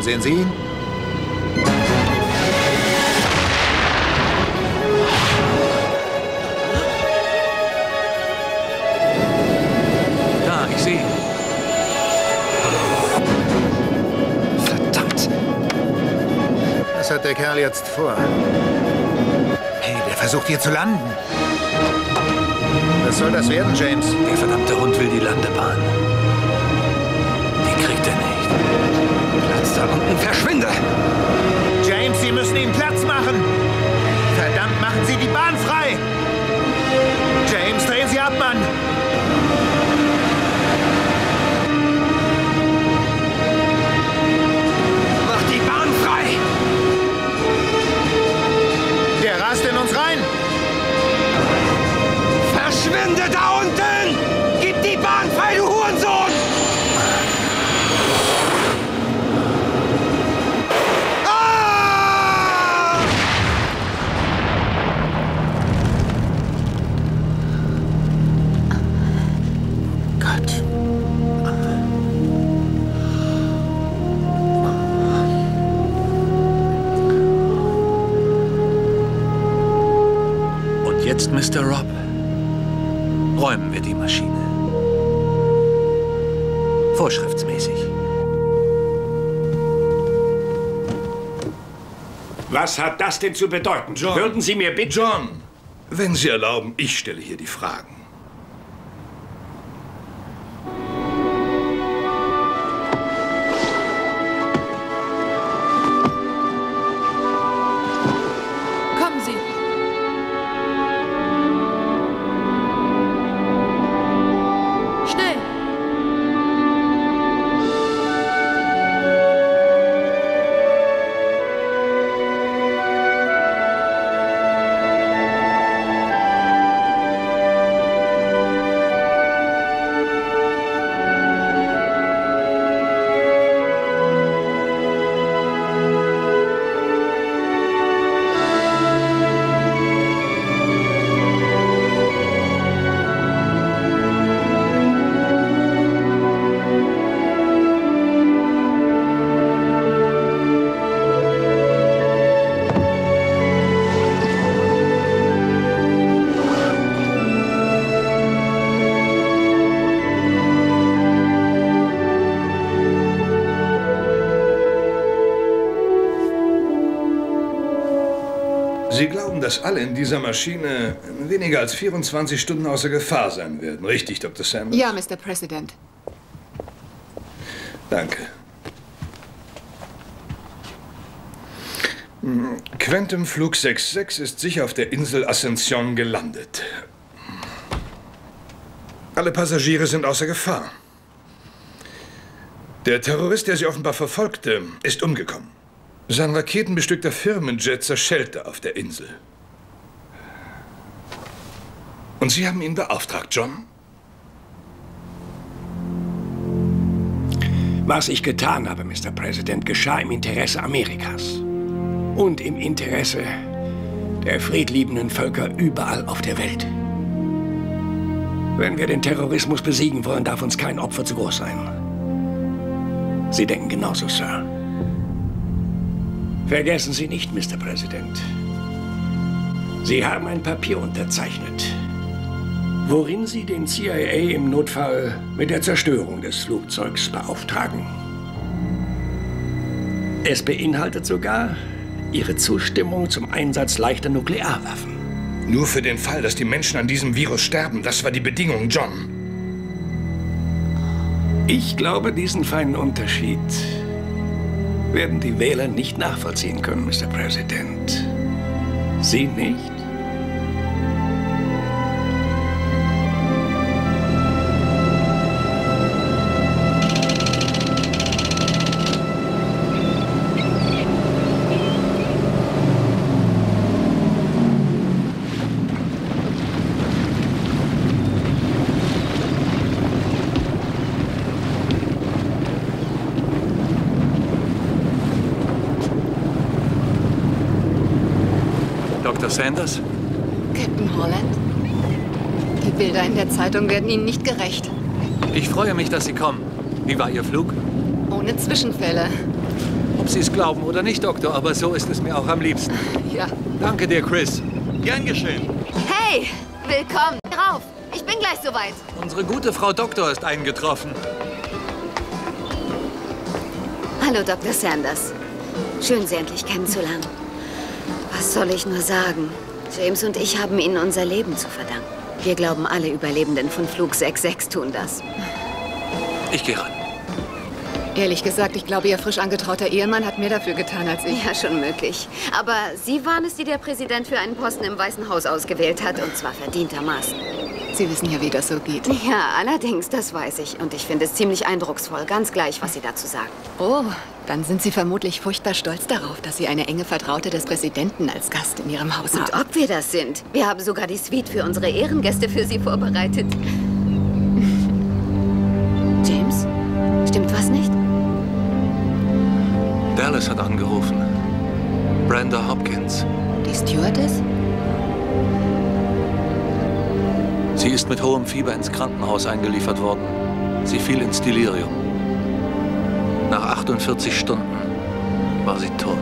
Sehen Sie ihn? Da, ich sehe ihn. Verdammt. Was hat der Kerl jetzt vor? Hey, der versucht hier zu landen. Was soll das werden, James? Der verdammte Hund will die Landebahn. Da unten, verschwinde! James, Sie müssen ihm Platz machen! Verdammt, machen Sie die Bahn frei! James, drehen Sie ab, Mann! Was hat das denn zu bedeuten? John. Würden Sie mir bitte... John, wenn Sie erlauben, ich stelle hier die Fragen. Dass alle in dieser Maschine weniger als 24 Stunden außer Gefahr sein werden. Richtig, Dr. Sanders? Ja, Mr. President. Danke. Hm, Quantum Flug 66 ist sicher auf der Insel Ascension gelandet. Alle Passagiere sind außer Gefahr. Der Terrorist, der sie offenbar verfolgte, ist umgekommen. Sein raketenbestückter Firmenjet zerschellte auf der Insel. Und Sie haben ihn beauftragt, John? Was ich getan habe, Mr. President, geschah im Interesse Amerikas. Und im Interesse der friedliebenden Völker überall auf der Welt. Wenn wir den Terrorismus besiegen wollen, darf uns kein Opfer zu groß sein. Sie denken genauso, Sir. Vergessen Sie nicht, Mr. President. Sie haben ein Papier unterzeichnet, worin Sie den CIA im Notfall mit der Zerstörung des Flugzeugs beauftragen. Es beinhaltet sogar Ihre Zustimmung zum Einsatz leichter Nuklearwaffen. Nur für den Fall, dass die Menschen an diesem Virus sterben. Das war die Bedingung, John. Ich glaube, diesen feinen Unterschied werden die Wähler nicht nachvollziehen können, Mr. President. Sie nicht? Sanders? Captain Holland? Die Bilder in der Zeitung werden Ihnen nicht gerecht. Ich freue mich, dass Sie kommen. Wie war Ihr Flug? Ohne Zwischenfälle. Ob Sie es glauben oder nicht, Doktor, aber so ist es mir auch am liebsten. Ja. Danke dir, Chris. Gern geschehen. Hey, willkommen. Rauf, ich bin gleich soweit. Unsere gute Frau Doktor ist eingetroffen. Hallo, Dr. Sanders. Schön, Sie endlich kennenzulernen. Was soll ich nur sagen? James und ich haben Ihnen unser Leben zu verdanken. Wir glauben, alle Überlebenden von Flug 66 tun das. Ich gehe ran. Ehrlich gesagt, ich glaube, Ihr frisch angetrauter Ehemann hat mehr dafür getan als ich. Ja, schon möglich. Aber Sie waren es, die der Präsident für einen Posten im Weißen Haus ausgewählt hat, und zwar verdientermaßen. Sie wissen ja, wie das so geht. Ja, allerdings, das weiß ich. Und ich finde es ziemlich eindrucksvoll, ganz gleich, was Sie dazu sagen. Oh, dann sind Sie vermutlich furchtbar stolz darauf, dass Sie eine enge Vertraute des Präsidenten als Gast in Ihrem Haus Und haben. ob wir das sind. Wir haben sogar die Suite für unsere Ehrengäste für Sie vorbereitet. James, stimmt was nicht? Dallas hat angerufen. Brenda Hopkins. Die Stewardess? Sie ist mit hohem Fieber ins Krankenhaus eingeliefert worden. Sie fiel ins Delirium. Nach 48 Stunden war sie tot.